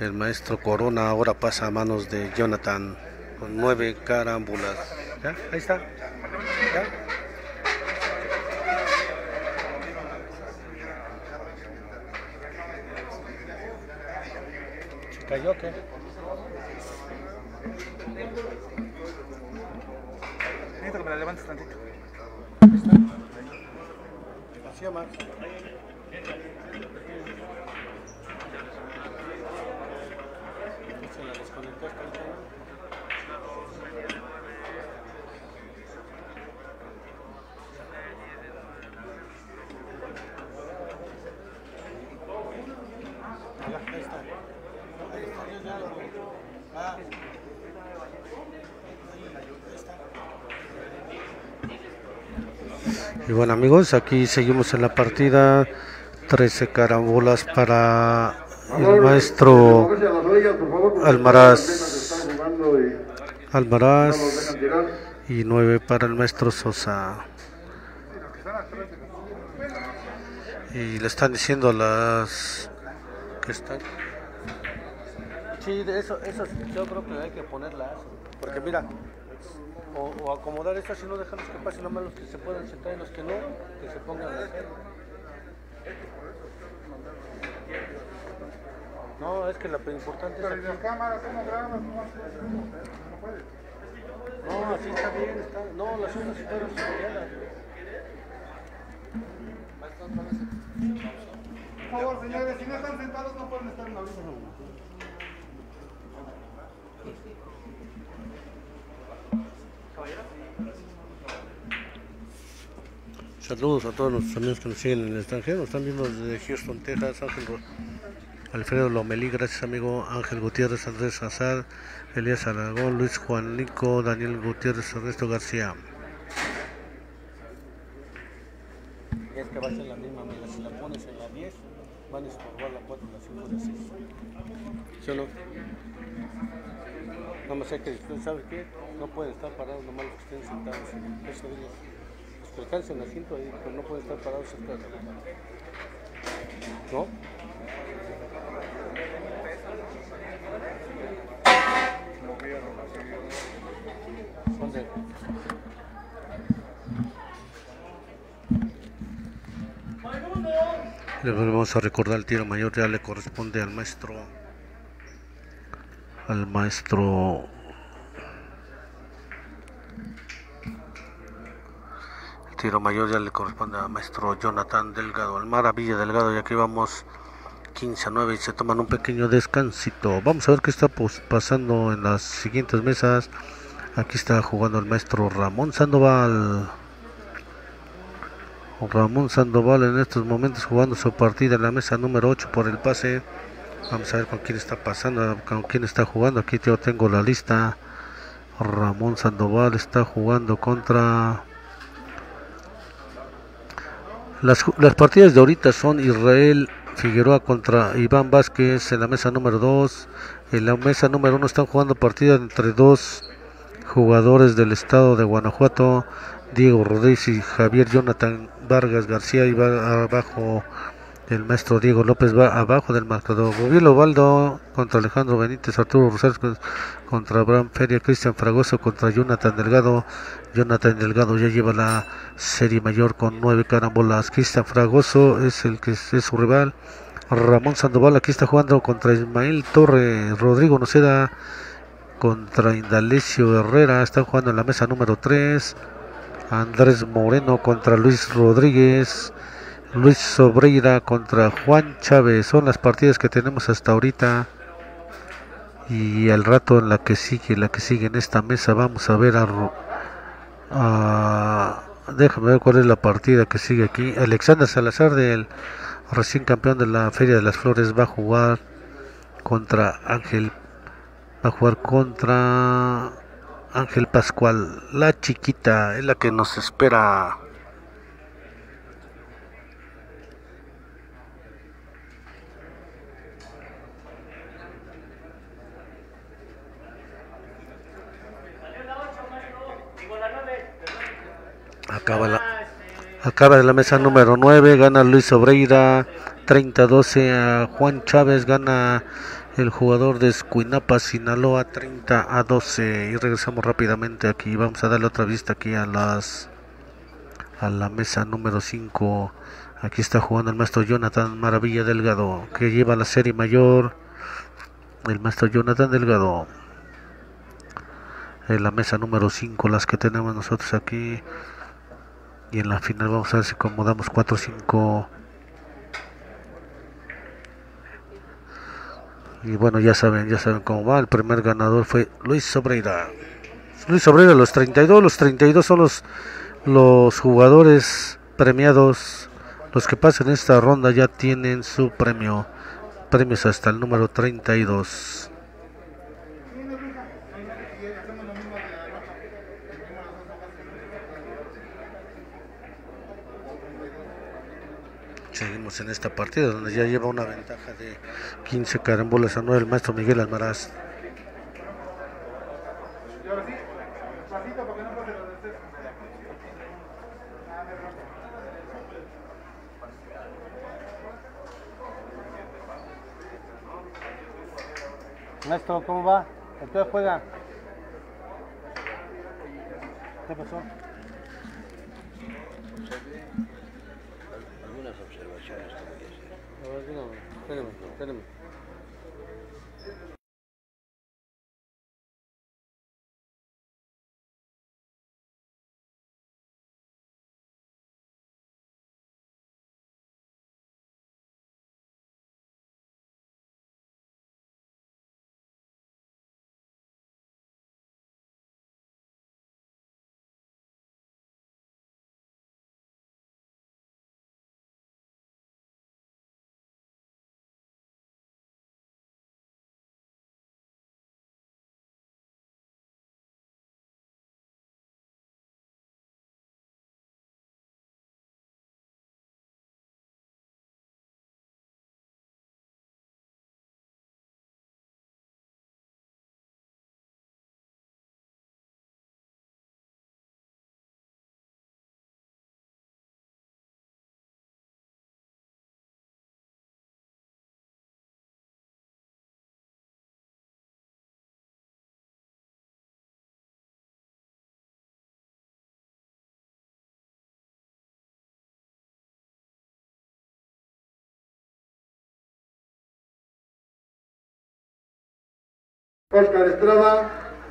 el maestro Corona. Ahora pasa a manos de Jonathan. Con 9 carámbulas. ¿Ya? Ahí está. ¿Ya? ¿Se cayó qué?
Necesito que me la levantes tantito.
Así más. Se la desconectaste ahorita, ¿no? Ahí está. Ahí está, yo ya lo voy. Ah. Y bueno amigos, aquí seguimos en la partida. 13 carambolas para el maestro Almaraz. Almaraz y 9 para el maestro Sosa. Y le están diciendo las que están. Sí, eso, eso yo creo que hay que ponerlas. Porque mira, o, o acomodar estas y no dejarlos que pasen, nomás los que se puedan sentar y los que no, que se pongan. No, es que la importante es aquí.
cámaras, ¿cómo grabas?
No, así está bien, está. No, las sí fueron selladas.
Por favor, señores, si no están sentados no pueden estar en la mesa.
Saludos a todos nuestros amigos que nos siguen en el extranjero. Nos están viendo desde Houston, Texas. Ángel Alfredo Lomelí, gracias amigo. Ángel Gutiérrez, Andrés Azar, Elías Aragón, Luis Juan Nico, Daniel Gutiérrez, Ernesto García. Es que va a ser la misma, mira, si la pones en la 10, van a estorbar la 4, la 5, la 6. ¿Sí o no? Nada más hay que, ¿sabes qué? No pueden estar parados, nomás los que estén sentados. Eso digo. Los que alcancen asiento ahí, pero no pueden estar parados cerca de la ¿No? ¿Dónde? Le volvemos a recordar el tiro mayor, ya le corresponde al maestro. Al maestro. Tiro mayor ya le corresponde al maestro Jonathan Delgado, al Maravilla Delgado, ya que vamos 15 a 9 y se toman un pequeño descansito. Vamos a ver qué está pasando en las siguientes mesas. Aquí está jugando el maestro Ramón Sandoval. Ramón Sandoval en estos momentos jugando su partida en la mesa número 8 por el pase. Vamos a ver con quién está pasando, con quién está jugando. Aquí yo tengo la lista Ramón Sandoval está jugando contra... Las, las partidas de ahorita son Israel Figueroa contra Iván Vázquez en la mesa número 2. En la mesa número 1 están jugando partidas entre dos jugadores del estado de Guanajuato, Diego Rodríguez y Javier Jonathan Vargas García y va abajo el maestro Diego López va abajo del marcador. Gabriel Ovaldo contra Alejandro Benítez, Arturo Rosales con- contra Abraham Feria, Cristian Fragoso contra Jonathan Delgado. Jonathan Delgado ya lleva la serie mayor con nueve carambolas. Cristian Fragoso es el que es, su rival. Ramón Sandoval aquí está jugando contra Ismael Torre, Rodrigo Noceda contra Indalecio Herrera, están jugando en la mesa número 3. Andrés Moreno contra Luis Rodríguez. Luis Sobreira contra Juan Chávez. Son las partidas que tenemos hasta ahorita. Y al rato en la que sigue, la que sigue en esta mesa, vamos a ver a, a- déjame ver cuál es la partida que sigue aquí. Alexander Salazar del recién campeón de la Feria de las Flores va a jugar contra Ángel va a jugar contra Ángel Pascual. La chiquita es la que nos espera. Acaba la, acaba la mesa número 9, gana Luis Obreira 30-12 a Juan Chávez, gana el jugador de Escuinapa, Sinaloa 30 a 12 y regresamos rápidamente aquí, vamos a darle otra vista aquí a las a la mesa número 5. Aquí está jugando el maestro Jonathan Maravilla Delgado, que lleva la serie mayor. El maestro Jonathan Delgado. En la mesa número 5, las que tenemos nosotros aquí. Y en la final vamos a ver si acomodamos 4 o 5. Y bueno, ya saben, ya saben cómo va. El primer ganador fue Luis Sobreira. Luis Sobreira, los 32. Los 32 son los, los jugadores premiados. Los que pasen esta ronda ya tienen su premio. Premios hasta el número 32. Seguimos en esta partida donde ya lleva una ventaja de 15 carambolas a 9 el maestro Miguel Almaraz.
Maestro, ¿cómo va? ¿Usted juega? ¿Qué pasó? 真的没听，
真的。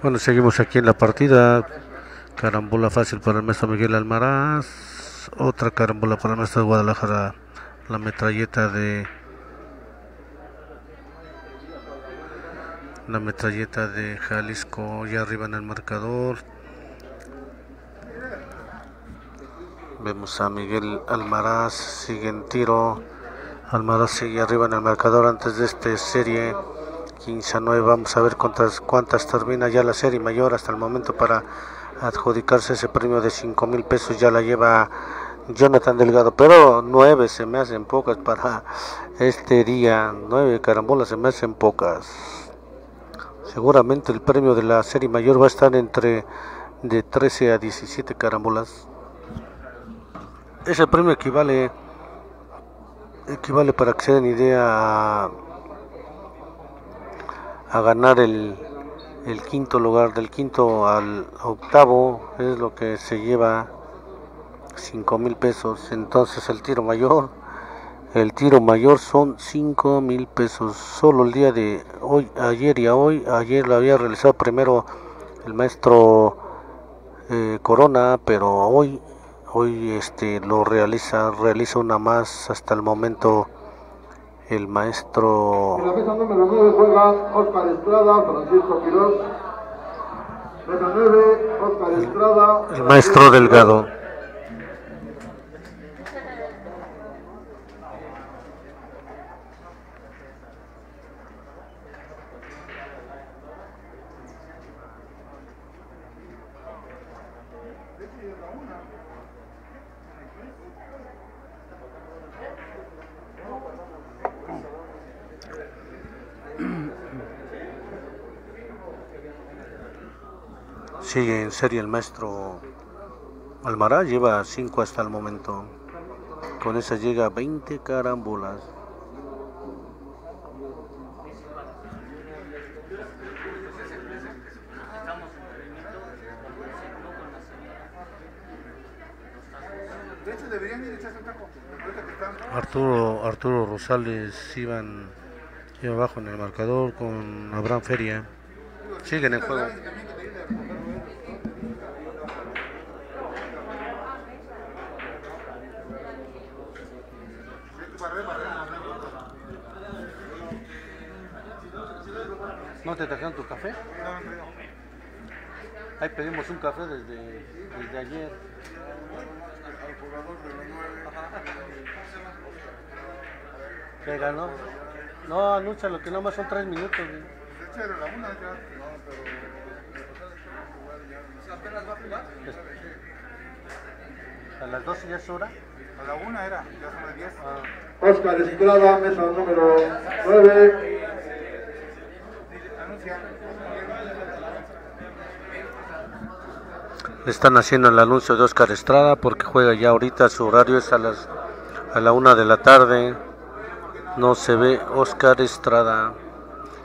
Bueno, seguimos aquí en la partida. Carambola fácil para el maestro Miguel Almaraz. Otra carambola para el maestro de Guadalajara. La metralleta de. La metralleta de Jalisco ya arriba en el marcador. Vemos a Miguel Almaraz, sigue en tiro. Almaraz sigue arriba en el marcador antes de esta serie. 15 a 9. Vamos a ver cuántas, cuántas termina ya la serie mayor hasta el momento para adjudicarse ese premio de 5 mil pesos. Ya la lleva Jonathan Delgado, pero 9 se me hacen pocas para este día. 9 carambolas se me hacen pocas. Seguramente el premio de la serie mayor va a estar entre de 13 a 17 carambolas. Ese premio equivale equivale para que se den idea a, a ganar el, el quinto lugar del quinto al octavo es lo que se lleva 5 mil pesos. Entonces el tiro mayor el tiro mayor son 5 mil pesos. Solo el día de hoy ayer y a hoy ayer lo había realizado primero el maestro eh, Corona pero hoy hoy este lo realiza realiza una más hasta el momento el maestro
En la mesa número 9 juegan Oscar Estrada, Francisco Quirós. Mesa 9, Oscar Estrada.
el maestro Delgado sigue en serie el maestro Almará lleva 5 hasta el momento. Con esa llega a 20 carambolas. Arturo Arturo Rosales iban iba abajo en el marcador con Abraham Feria. Siguen en juego ¿No te trajeron tu café? Ahí pedimos un café desde, desde ayer. ¿Qué ganó? No, anuncia lo que nomás son tres minutos. güey.
Échale la una ya.
A las 12 ya es hora.
A la una era, ya son las 10.
Ah,
Oscar Estrada, mesa número 9.
Están haciendo el anuncio de Oscar Estrada porque juega ya ahorita, su horario es a las a la una de la tarde. No se ve Oscar Estrada.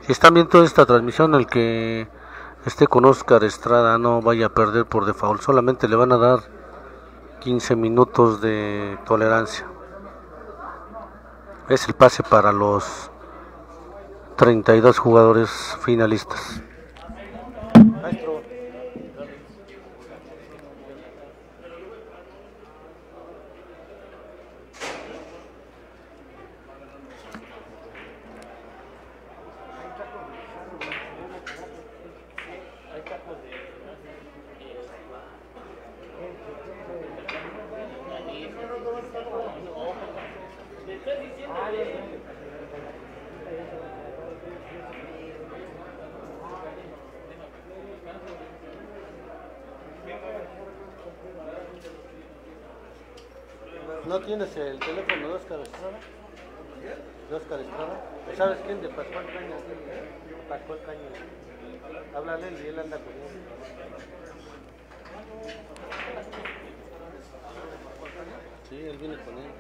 Si están viendo esta transmisión, el que esté con Oscar Estrada no vaya a perder por default. Solamente le van a dar 15 minutos de tolerancia. Es el pase para los 32 jugadores finalistas. ¿No tienes el teléfono de Oscar Estrada? ¿De Oscar Estrada? ¿Sabes quién? De Pascual Cañas. Pascual Cañas. Háblale y él anda con él. Sí, él viene con él.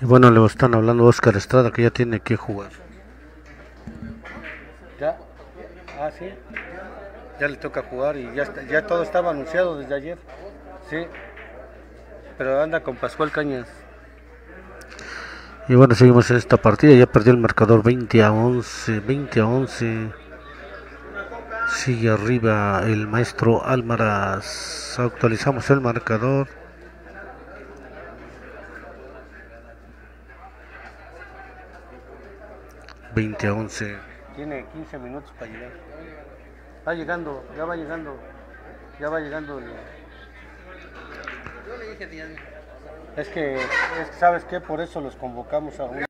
Y bueno, le están hablando Oscar Estrada que ya tiene que jugar. ¿Ya? Ah, sí. Ya le toca jugar y ya, está- ya todo estaba anunciado desde ayer. Sí. Pero anda con Pascual Cañas. Y bueno, seguimos en esta partida. Ya perdió el marcador 20 a 11. 20 a 11. Sigue arriba el maestro Almaraz. Actualizamos el marcador. Veinte a 11. Tiene 15 minutos para llegar. Va llegando, ya va llegando. Ya va llegando el...
Yo le dije Diana.
Es que, es que, ¿sabes qué? Por eso los convocamos a un...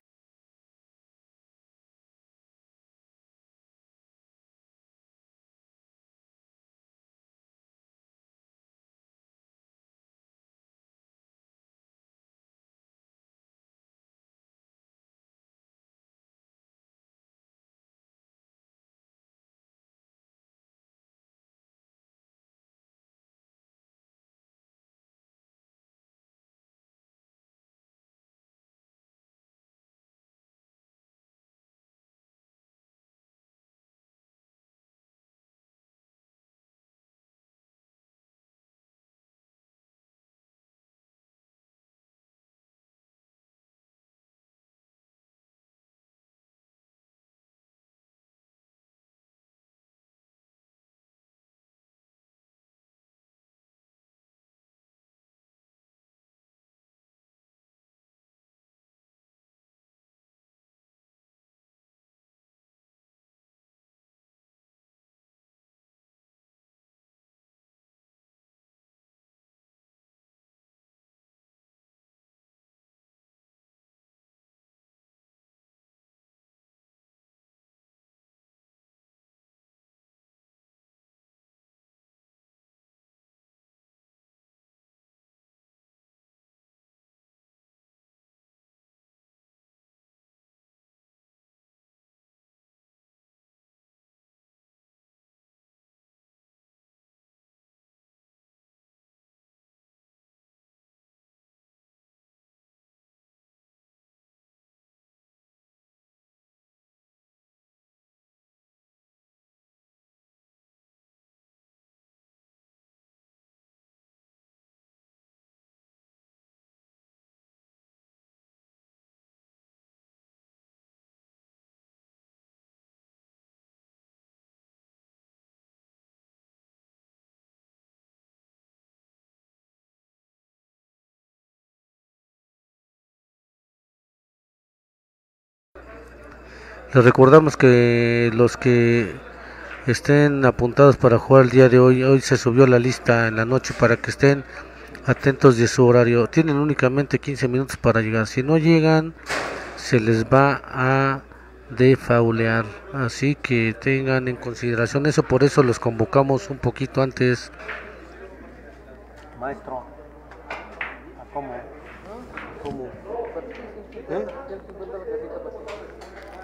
Les recordamos que los que estén apuntados para jugar el día de hoy, hoy se subió la lista en la noche para que estén atentos de su horario. Tienen únicamente 15 minutos para llegar. Si no llegan, se les va a defaulear. Así que tengan en consideración eso. Por eso los convocamos un poquito antes. Maestro, ¿a cómo? ¿Cómo? ¿Eh?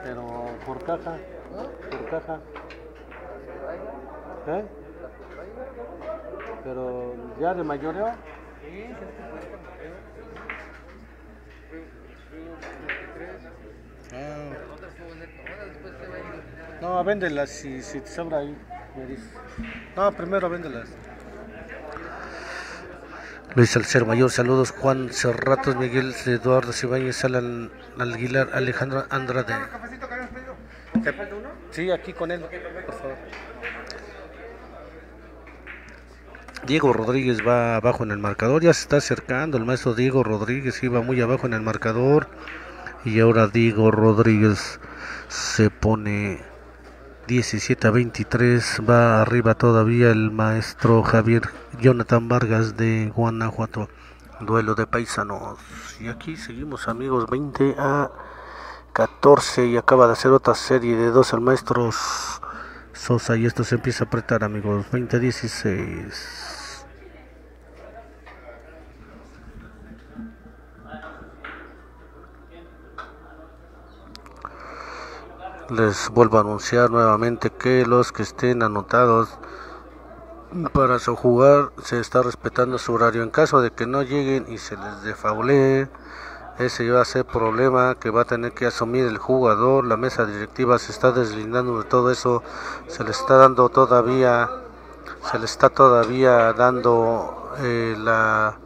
Pero por caja, por caja. ¿Eh? Pero ya de mayoreo. No, véndelas si, si te sobra ahí, me dices. No, primero véndelas. Luis Salcer Mayor, saludos. Juan Cerratos, Miguel Eduardo Cibañez, Alan Aguilar, Alejandro Andrade. Sí, aquí con él. Diego Rodríguez va abajo en el marcador, ya se está acercando. El maestro Diego Rodríguez iba muy abajo en el marcador. Y ahora Diego Rodríguez se pone 17 a 23. Va arriba todavía el maestro Javier Jonathan Vargas de Guanajuato. Duelo de paisanos. Y aquí seguimos amigos 20 a 14 y acaba de hacer otra serie de dos el maestro Sosa y esto se empieza a apretar amigos 20 a 16. Les vuelvo a anunciar nuevamente que los que estén anotados para su jugar se está respetando su horario. En caso de que no lleguen y se les defaulee, ese va a ser problema que va a tener que asumir el jugador. La mesa directiva se está deslindando de todo eso. Se le está dando todavía, se le está todavía dando eh, la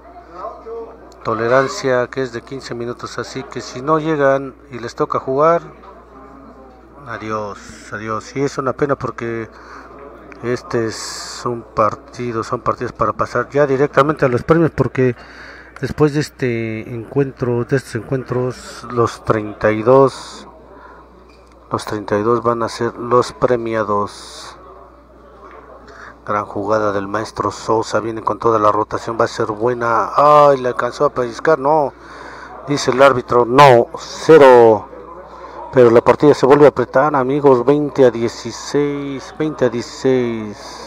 tolerancia que es de 15 minutos. Así que si no llegan y les toca jugar, adiós, adiós. Y es una pena porque este es un partido, son partidos para pasar ya directamente a los premios porque después de este encuentro, de estos encuentros, los 32, los 32 van a ser los premiados. Gran jugada del maestro Sosa. Viene con toda la rotación. Va a ser buena. Ay, le alcanzó a pellizcar. No. Dice el árbitro. No. Cero. Pero la partida se vuelve a apretar, amigos. 20 a 16. 20 a 16.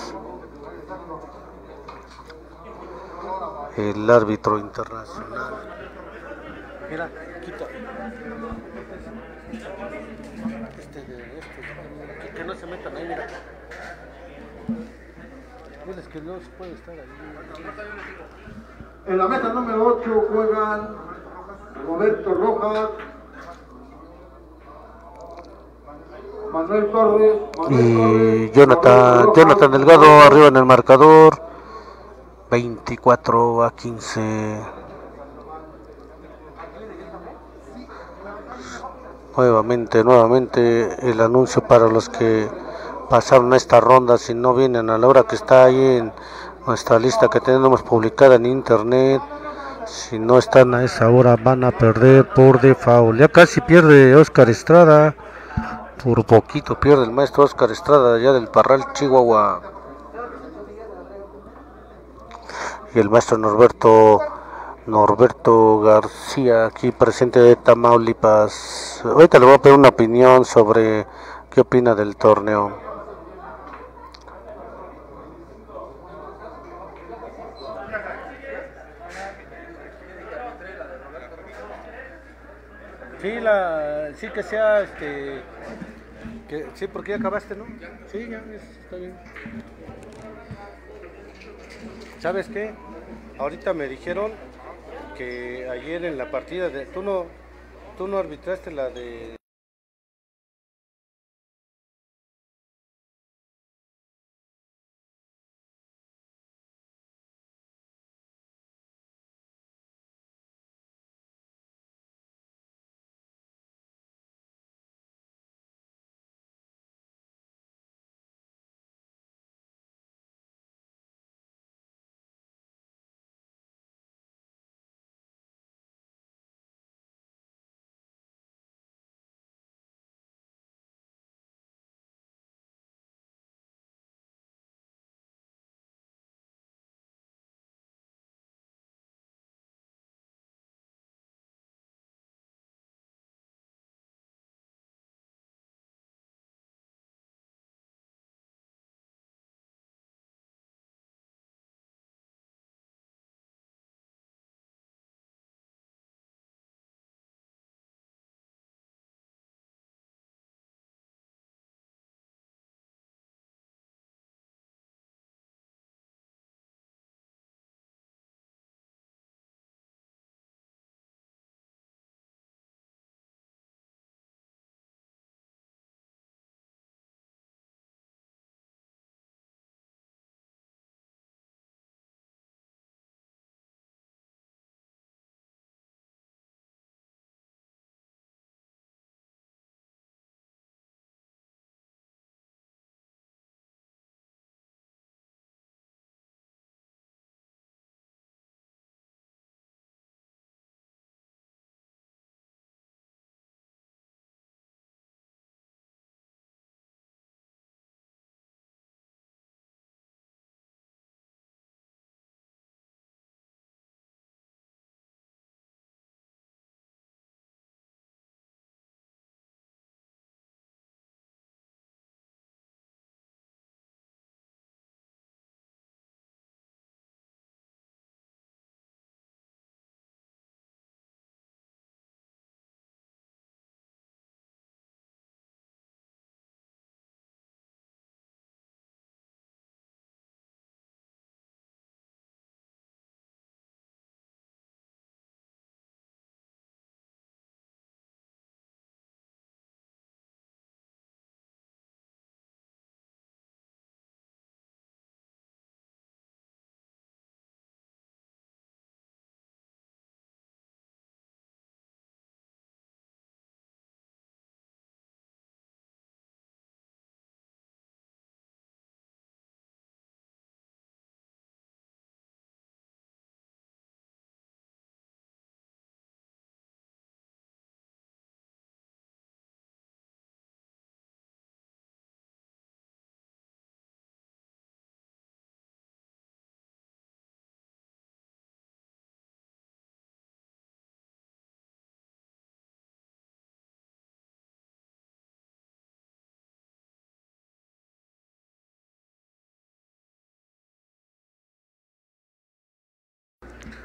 El árbitro internacional. Mira, quita. Este de este. Que no se metan ahí, mira. Diles que no se puede estar ahí.
En la mesa número 8 juegan Roberto Rojas, Manuel Torres, Manuel
Y
Torres,
Jonathan,
Roberto
Jonathan
Rojas,
Delgado arriba en el marcador. 24 a 15. Nuevamente, nuevamente el anuncio para los que pasaron esta ronda, si no vienen a la hora que está ahí en nuestra lista que tenemos publicada en internet, si no están a esa hora van a perder por default. Ya casi pierde Oscar Estrada, por poquito pierde el maestro Oscar Estrada allá del Parral, Chihuahua. Y el maestro Norberto Norberto García, aquí presente de Tamaulipas. Ahorita le voy a pedir una opinión sobre qué opina del torneo. Sí, la, sí que sea, este, sí, porque ya acabaste, ¿no? Sí, ya, está bien. ¿Sabes qué? Ahorita me dijeron que ayer en la partida de, tú no, tú no arbitraste la de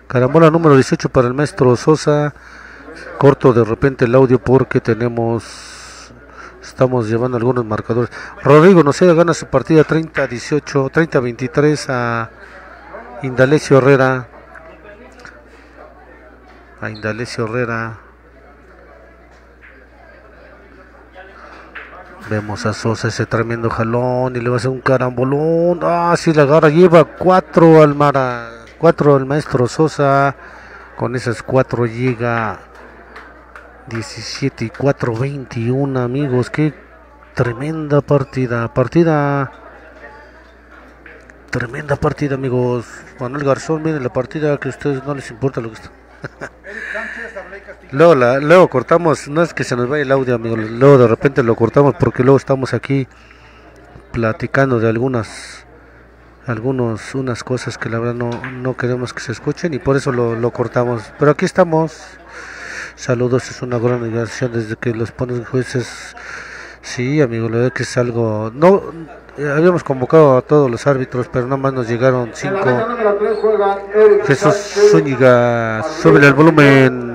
Carambola número 18 para el maestro Sosa. Corto de repente el audio porque tenemos. Estamos llevando algunos marcadores. Rodrigo Noceda gana su partida 30-18, 30-23 a Indalecio Herrera. A Indalecio Herrera. Vemos a Sosa ese tremendo jalón y le va a hacer un carambolón. Ah, si la agarra, lleva cuatro Almara. 4 el maestro Sosa. Con esas 4 llega 17 y 4, 21 amigos. Qué tremenda partida. Partida. Tremenda partida amigos. Manuel Garzón, miren la partida que a ustedes no les importa lo que está. luego, la, luego cortamos, no es que se nos vaya el audio amigos, luego de repente lo cortamos porque luego estamos aquí platicando de algunas algunos, unas cosas que la verdad no, no queremos que se escuchen y por eso lo, lo cortamos. Pero aquí estamos. Saludos, es una gran organización desde que los ponen jueces. Sí, amigo, la verdad que es algo. No, eh, habíamos convocado a todos los árbitros, pero nada más nos llegaron cinco.
mesa número 3 juega Eric
Jesús. Zúñiga, súbele el volumen.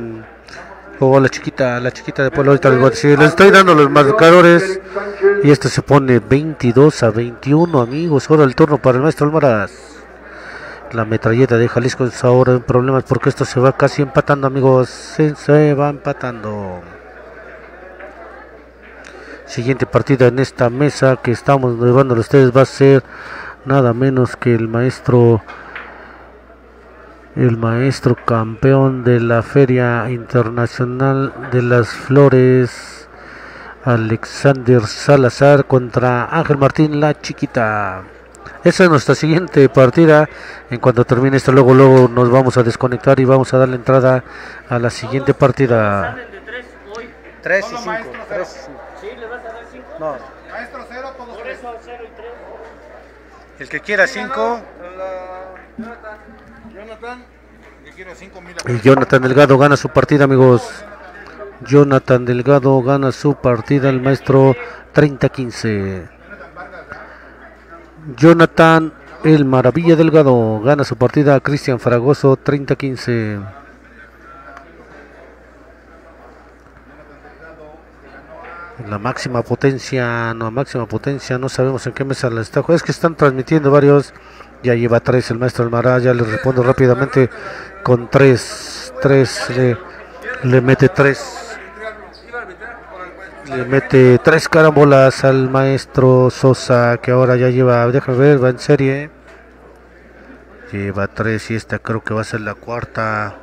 O la chiquita, la chiquita de Pueblo, ahorita les voy estoy dando los marcadores. Y esto se pone 22 a 21, amigos. Ahora el turno para el maestro Almaraz. La metralleta de Jalisco está ahora en problemas porque esto se va casi empatando, amigos. Se va empatando. Siguiente partida en esta mesa que estamos llevando a ustedes va a ser nada menos que el maestro el maestro campeón de la Feria Internacional de las Flores Alexander Salazar contra Ángel Martín la chiquita. Esa es nuestra siguiente partida. En cuanto termine esto, luego luego nos vamos a desconectar y vamos a darle entrada a la siguiente partida.
3 y 5. 3 y 5. No,
Maestro cero, todos tres.
El que quiera 5
Jonathan, que
y Jonathan Delgado gana su partida, amigos. Jonathan Delgado gana su partida, el maestro 30-15. Jonathan El Maravilla Delgado gana su partida, Cristian Fragoso 30-15. La máxima potencia, no, máxima potencia, no sabemos en qué mesa la está. Es que están transmitiendo varios. Ya lleva tres el maestro Almará, ya le respondo rápidamente con tres. Tres, le, le mete tres. Le mete tres carambolas al maestro Sosa, que ahora ya lleva, déjame ver, va en serie. Lleva tres y esta creo que va a ser la cuarta.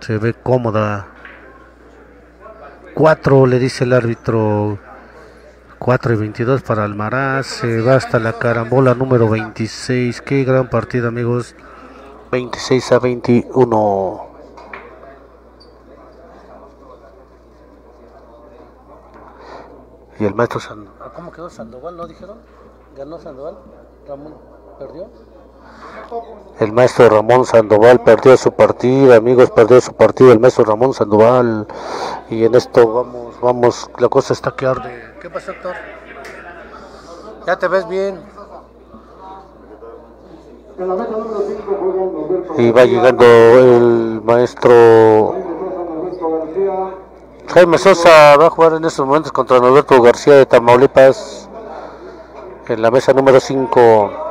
Se ve cómoda. Cuatro le dice el árbitro. 4 y 22 para Almaraz. Se va hasta la carambola número 26. Qué gran partida, amigos. 26 a 21. Y el maestro Sandoval. ¿Cómo quedó Sandoval? ¿No dijeron? ¿Ganó Sandoval? ¿Ramón perdió? El maestro Ramón Sandoval perdió su partida, amigos, perdió su partida el maestro Ramón Sandoval. Y en esto vamos, vamos, la cosa está que arde. ¿Qué pasa, doctor? ¿Ya te ves bien?
En la mesa número 5 juega Norberto
Y va llegando el maestro. Jaime Sosa, va a jugar en estos momentos contra Norberto García de Tamaulipas. En la mesa número 5.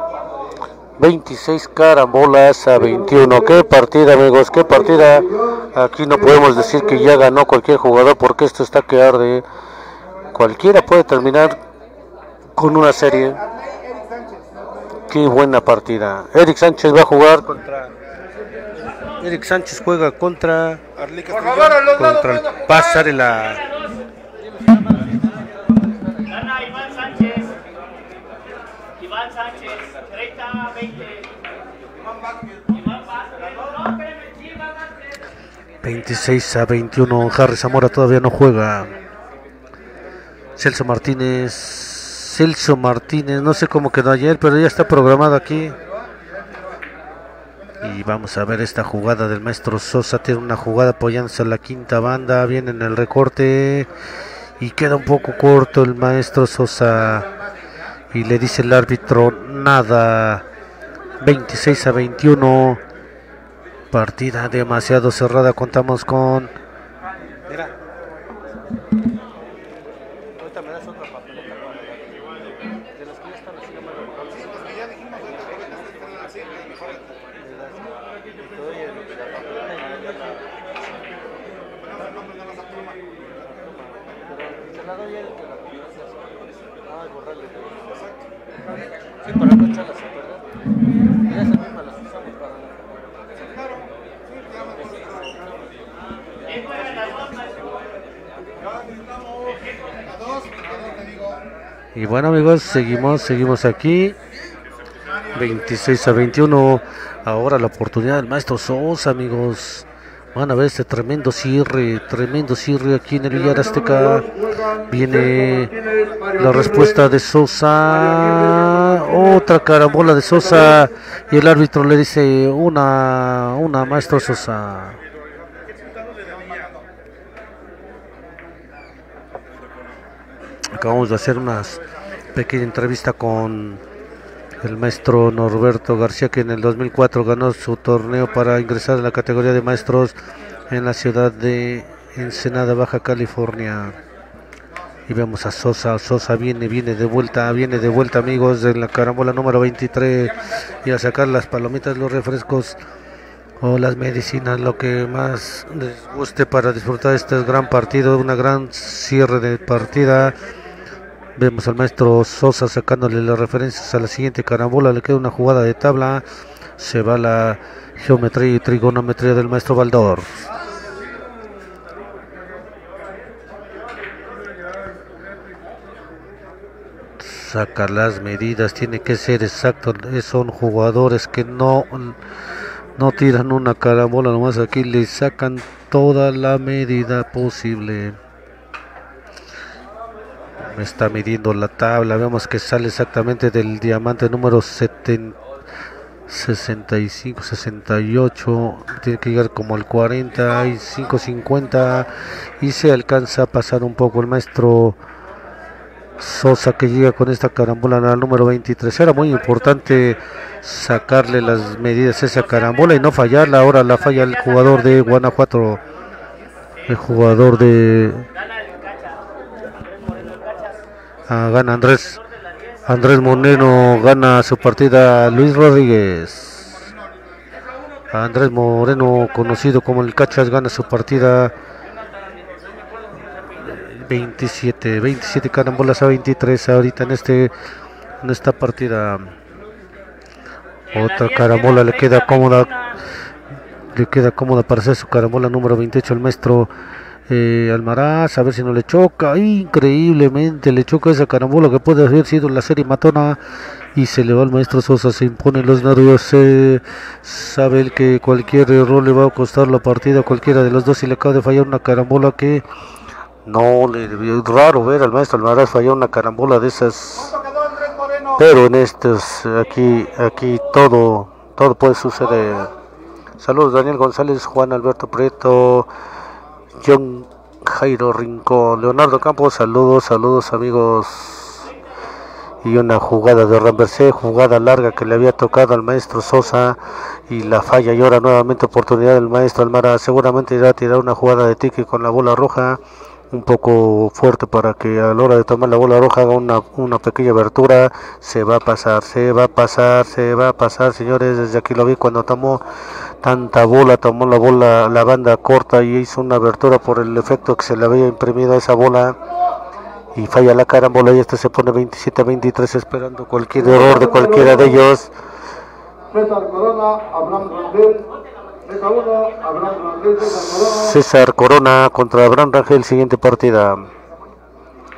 26 carambolas a 21. Qué partida, amigos, qué partida. Aquí no podemos decir que ya ganó cualquier jugador porque esto está que arde. Cualquiera puede terminar con una serie. Qué buena partida. Eric Sánchez va a jugar contra. Eric Sánchez juega contra.
Por favor, a los lados.
Contra el Pasarela. 26 a 21. Harry Zamora todavía no juega. Celso Martínez. Celso Martínez. No sé cómo quedó ayer, pero ya está programado aquí. Y vamos a ver esta jugada del maestro Sosa. Tiene una jugada apoyándose a la quinta banda. Viene en el recorte. Y queda un poco corto el maestro Sosa. Y le dice el árbitro nada. 26 a 21. Partida demasiado cerrada. Contamos con
Mira. Ahorita me das otra papeleta. De las que ya están así, no me lo Ya dijimos ahorita que ahorita están así, mejor. Te doy el- la papeleta y me das Pero te la doy a él que la conoce así. Ay, borrarle. Sí, para no echarlas a perder. Y esas mismas las usamos para la
Y bueno amigos, seguimos, seguimos aquí. 26 a 21. Ahora la oportunidad del maestro Sosa, amigos. Van a ver este tremendo cierre, tremendo cierre aquí en el Villar Azteca. Viene la respuesta de Sosa. Otra carambola de Sosa. Y el árbitro le dice una, una maestro Sosa. Acabamos de hacer una pequeña entrevista con el maestro Norberto García, que en el 2004 ganó su torneo para ingresar a la categoría de maestros en la ciudad de Ensenada, Baja California. Y vemos a Sosa, Sosa viene, viene de vuelta, viene de vuelta amigos de la carambola número 23 y a sacar las palomitas, los refrescos o las medicinas, lo que más les guste para disfrutar este gran partido, una gran cierre de partida. Vemos al maestro Sosa sacándole las referencias a la siguiente carambola, le queda una jugada de tabla, se va la geometría y trigonometría del maestro Baldor. Saca las medidas, tiene que ser exacto, son jugadores que no no tiran una carambola nomás aquí le sacan toda la medida posible me está midiendo la tabla vemos que sale exactamente del diamante número 70, 65 68 tiene que llegar como al 45 50 y se alcanza a pasar un poco el maestro Sosa que llega con esta carambola al número 23 era muy importante sacarle las medidas a esa carambola y no fallarla. Ahora la falla el jugador de Guanajuato, el jugador de. Ah, gana Andrés. Andrés Moreno gana su partida Luis Rodríguez. Andrés Moreno, conocido como el Cachas, gana su partida 27, 27 carambolas a 23 ahorita en este en esta partida. Otra carambola le queda cómoda. Le queda cómoda para hacer su carambola número 28 al maestro eh, Almaraz. A ver si no le choca. Increíblemente le choca esa carambola que puede haber sido la serie matona. Y se le va al maestro Sosa. Se impone los nervios. eh, sabe el que cualquier error le va a costar la partida a cualquiera de los dos. Y le acaba de fallar una carambola que no le debió. Raro ver al maestro Almaraz fallar una carambola de esas pero en estos aquí aquí todo todo puede suceder saludos Daniel González Juan Alberto Prieto John Jairo Rincón. Leonardo Campos saludos saludos amigos. Y una jugada de Rambercé jugada larga que le había tocado al maestro Sosa y la falla. Y ahora nuevamente oportunidad del maestro Almara. Seguramente irá a tirar una jugada de tique con la bola roja un poco fuerte para que a la hora de tomar la bola roja haga una, una pequeña abertura. Se va a pasar, se va a pasar, se va a pasar, señores. Desde aquí lo vi cuando tomó tanta bola, tomó la bola, la banda corta y hizo una abertura por el efecto que se le había imprimido a esa bola. Y falla la carambola y este se pone 27-23 esperando cualquier error de cualquiera de ellos.
Mesa 1, Abraham Rangel, César Corona.
Contra Abraham Rangel, siguiente partida.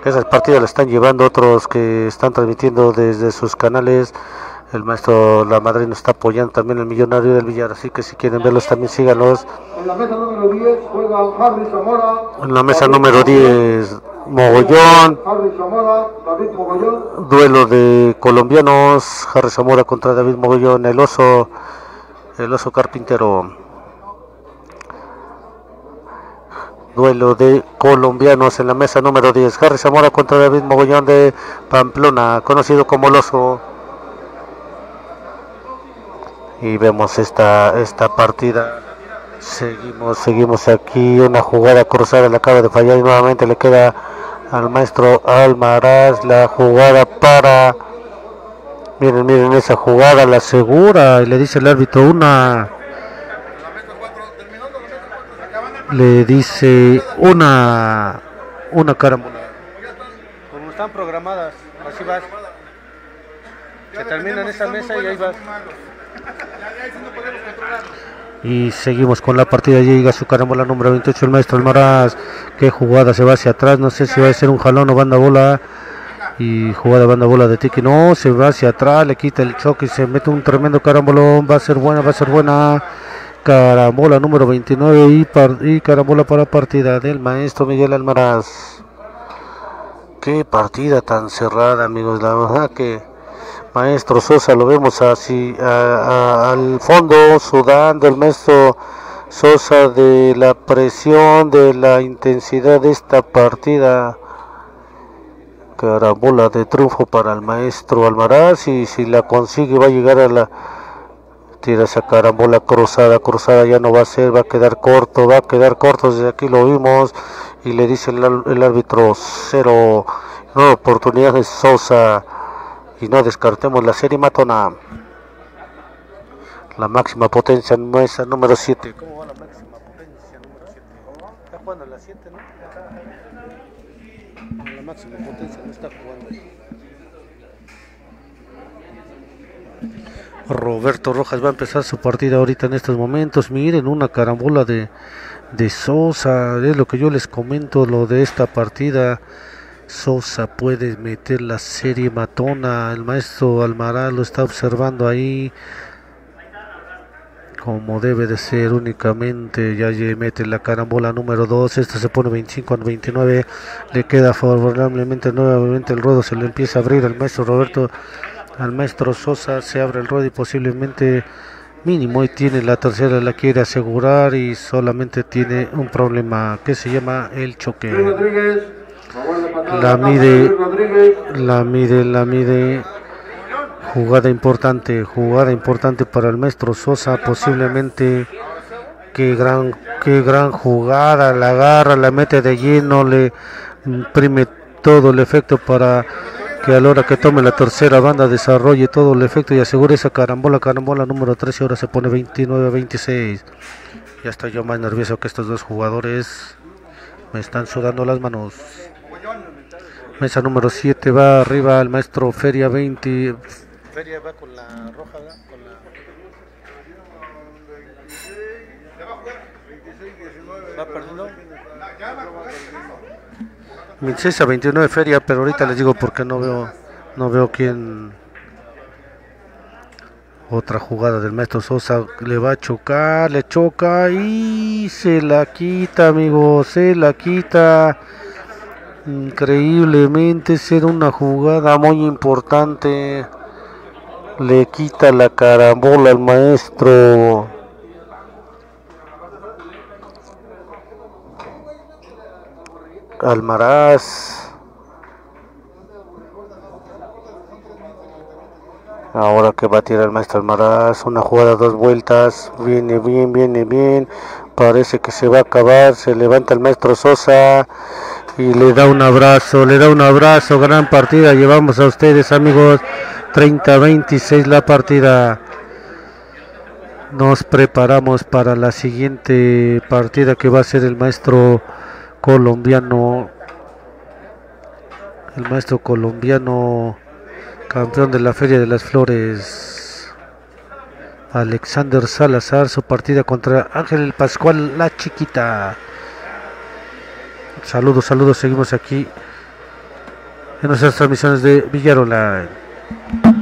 Esas partidas la están llevando otros que están transmitiendo desde sus canales. El maestro La Madre nos está apoyando también el millonario del Villar, así que si quieren verlos también síganos.
En la mesa número 10 juegan Harry Zamora.
En la mesa número 10, Mogollón,
Harry Zamora, David Mogollón.
duelo de colombianos, Harry Zamora contra David Mogollón, el oso, el oso carpintero. Duelo de colombianos en la mesa número 10. Harry Zamora contra David Mogollón de Pamplona, conocido como el oso. y vemos esta esta partida seguimos seguimos aquí una jugada cruzada la acaba de fallar y nuevamente le queda al maestro Almaraz la jugada para miren miren esa jugada la segura y le dice el árbitro una le dice una una carambola
Como están programadas, así vas. Se termina en esa mesa y ahí vas.
Y seguimos con la partida. Llega su carambola número 28, el maestro Almaraz. Qué jugada se va hacia atrás. No sé si va a ser un jalón o banda bola. Y jugada banda bola de Tiki. No, se va hacia atrás. Le quita el choque y se mete un tremendo carambolón. Va a ser buena, va a ser buena. Carambola número 29 y, par- y carambola para partida del maestro Miguel Almaraz. Qué partida tan cerrada, amigos. La verdad que maestro Sosa lo vemos así al fondo sudando el maestro Sosa de la presión, de la intensidad de esta partida. Carambola de triunfo para el maestro Almaraz y si la consigue va a llegar a la tira esa carambola cruzada, cruzada ya no va a ser, va a quedar corto, va a quedar corto, desde aquí lo vimos y le dice el, árbitro cero, no oportunidades Sosa y no descartemos la serie matona. La máxima potencia mesa número 7.
¿Cómo va la máxima potencia número 7? Está jugando la 7, ¿no?
Roberto Rojas va a empezar su partida ahorita en estos momentos. Miren, una carambola de, de Sosa. Es lo que yo les comento, lo de esta partida. Sosa puede meter la serie matona. El maestro Almaraz lo está observando ahí. Como debe de ser únicamente. Ya mete la carambola número 2. Esta se pone 25 a 29. Le queda favorablemente nuevamente el ruedo. Se le empieza a abrir al maestro Roberto al maestro Sosa se abre el ruedo y posiblemente mínimo y tiene la tercera la quiere asegurar y solamente tiene un problema que se llama el choque La mide. La mide la mide jugada importante jugada importante para el maestro Sosa posiblemente qué gran qué gran jugada la agarra la mete de lleno le imprime todo el efecto para que a la hora que tome la tercera banda desarrolle todo el efecto y asegure esa carambola, carambola número 13, ahora se pone 29 a 26. Ya estoy yo más nervioso que estos dos jugadores. Me están sudando las manos. Mesa número 7 va arriba el maestro Feria 20.
Feria va con la roja, ¿verdad? Con la... ¿Va perdiendo?
26 a 29 Feria, pero ahorita les digo porque no veo no veo quién otra jugada del maestro Sosa le va a chocar, le choca y se la quita, amigos, se la quita. Increíblemente ser una jugada muy importante. Le quita la carambola al maestro. Almaraz. Ahora que va a tirar el maestro Almaraz, una jugada dos vueltas, viene bien, viene bien, parece que se va a acabar, se levanta el maestro Sosa y le da un abrazo, le da un abrazo, gran partida, llevamos a ustedes amigos, 30-26 la partida. Nos preparamos para la siguiente partida que va a ser el maestro colombiano, el maestro colombiano campeón de la Feria de las Flores, Alexander Salazar, su partida contra Ángel Pascual La Chiquita. Saludos, saludos, seguimos aquí en nuestras transmisiones de Thank you.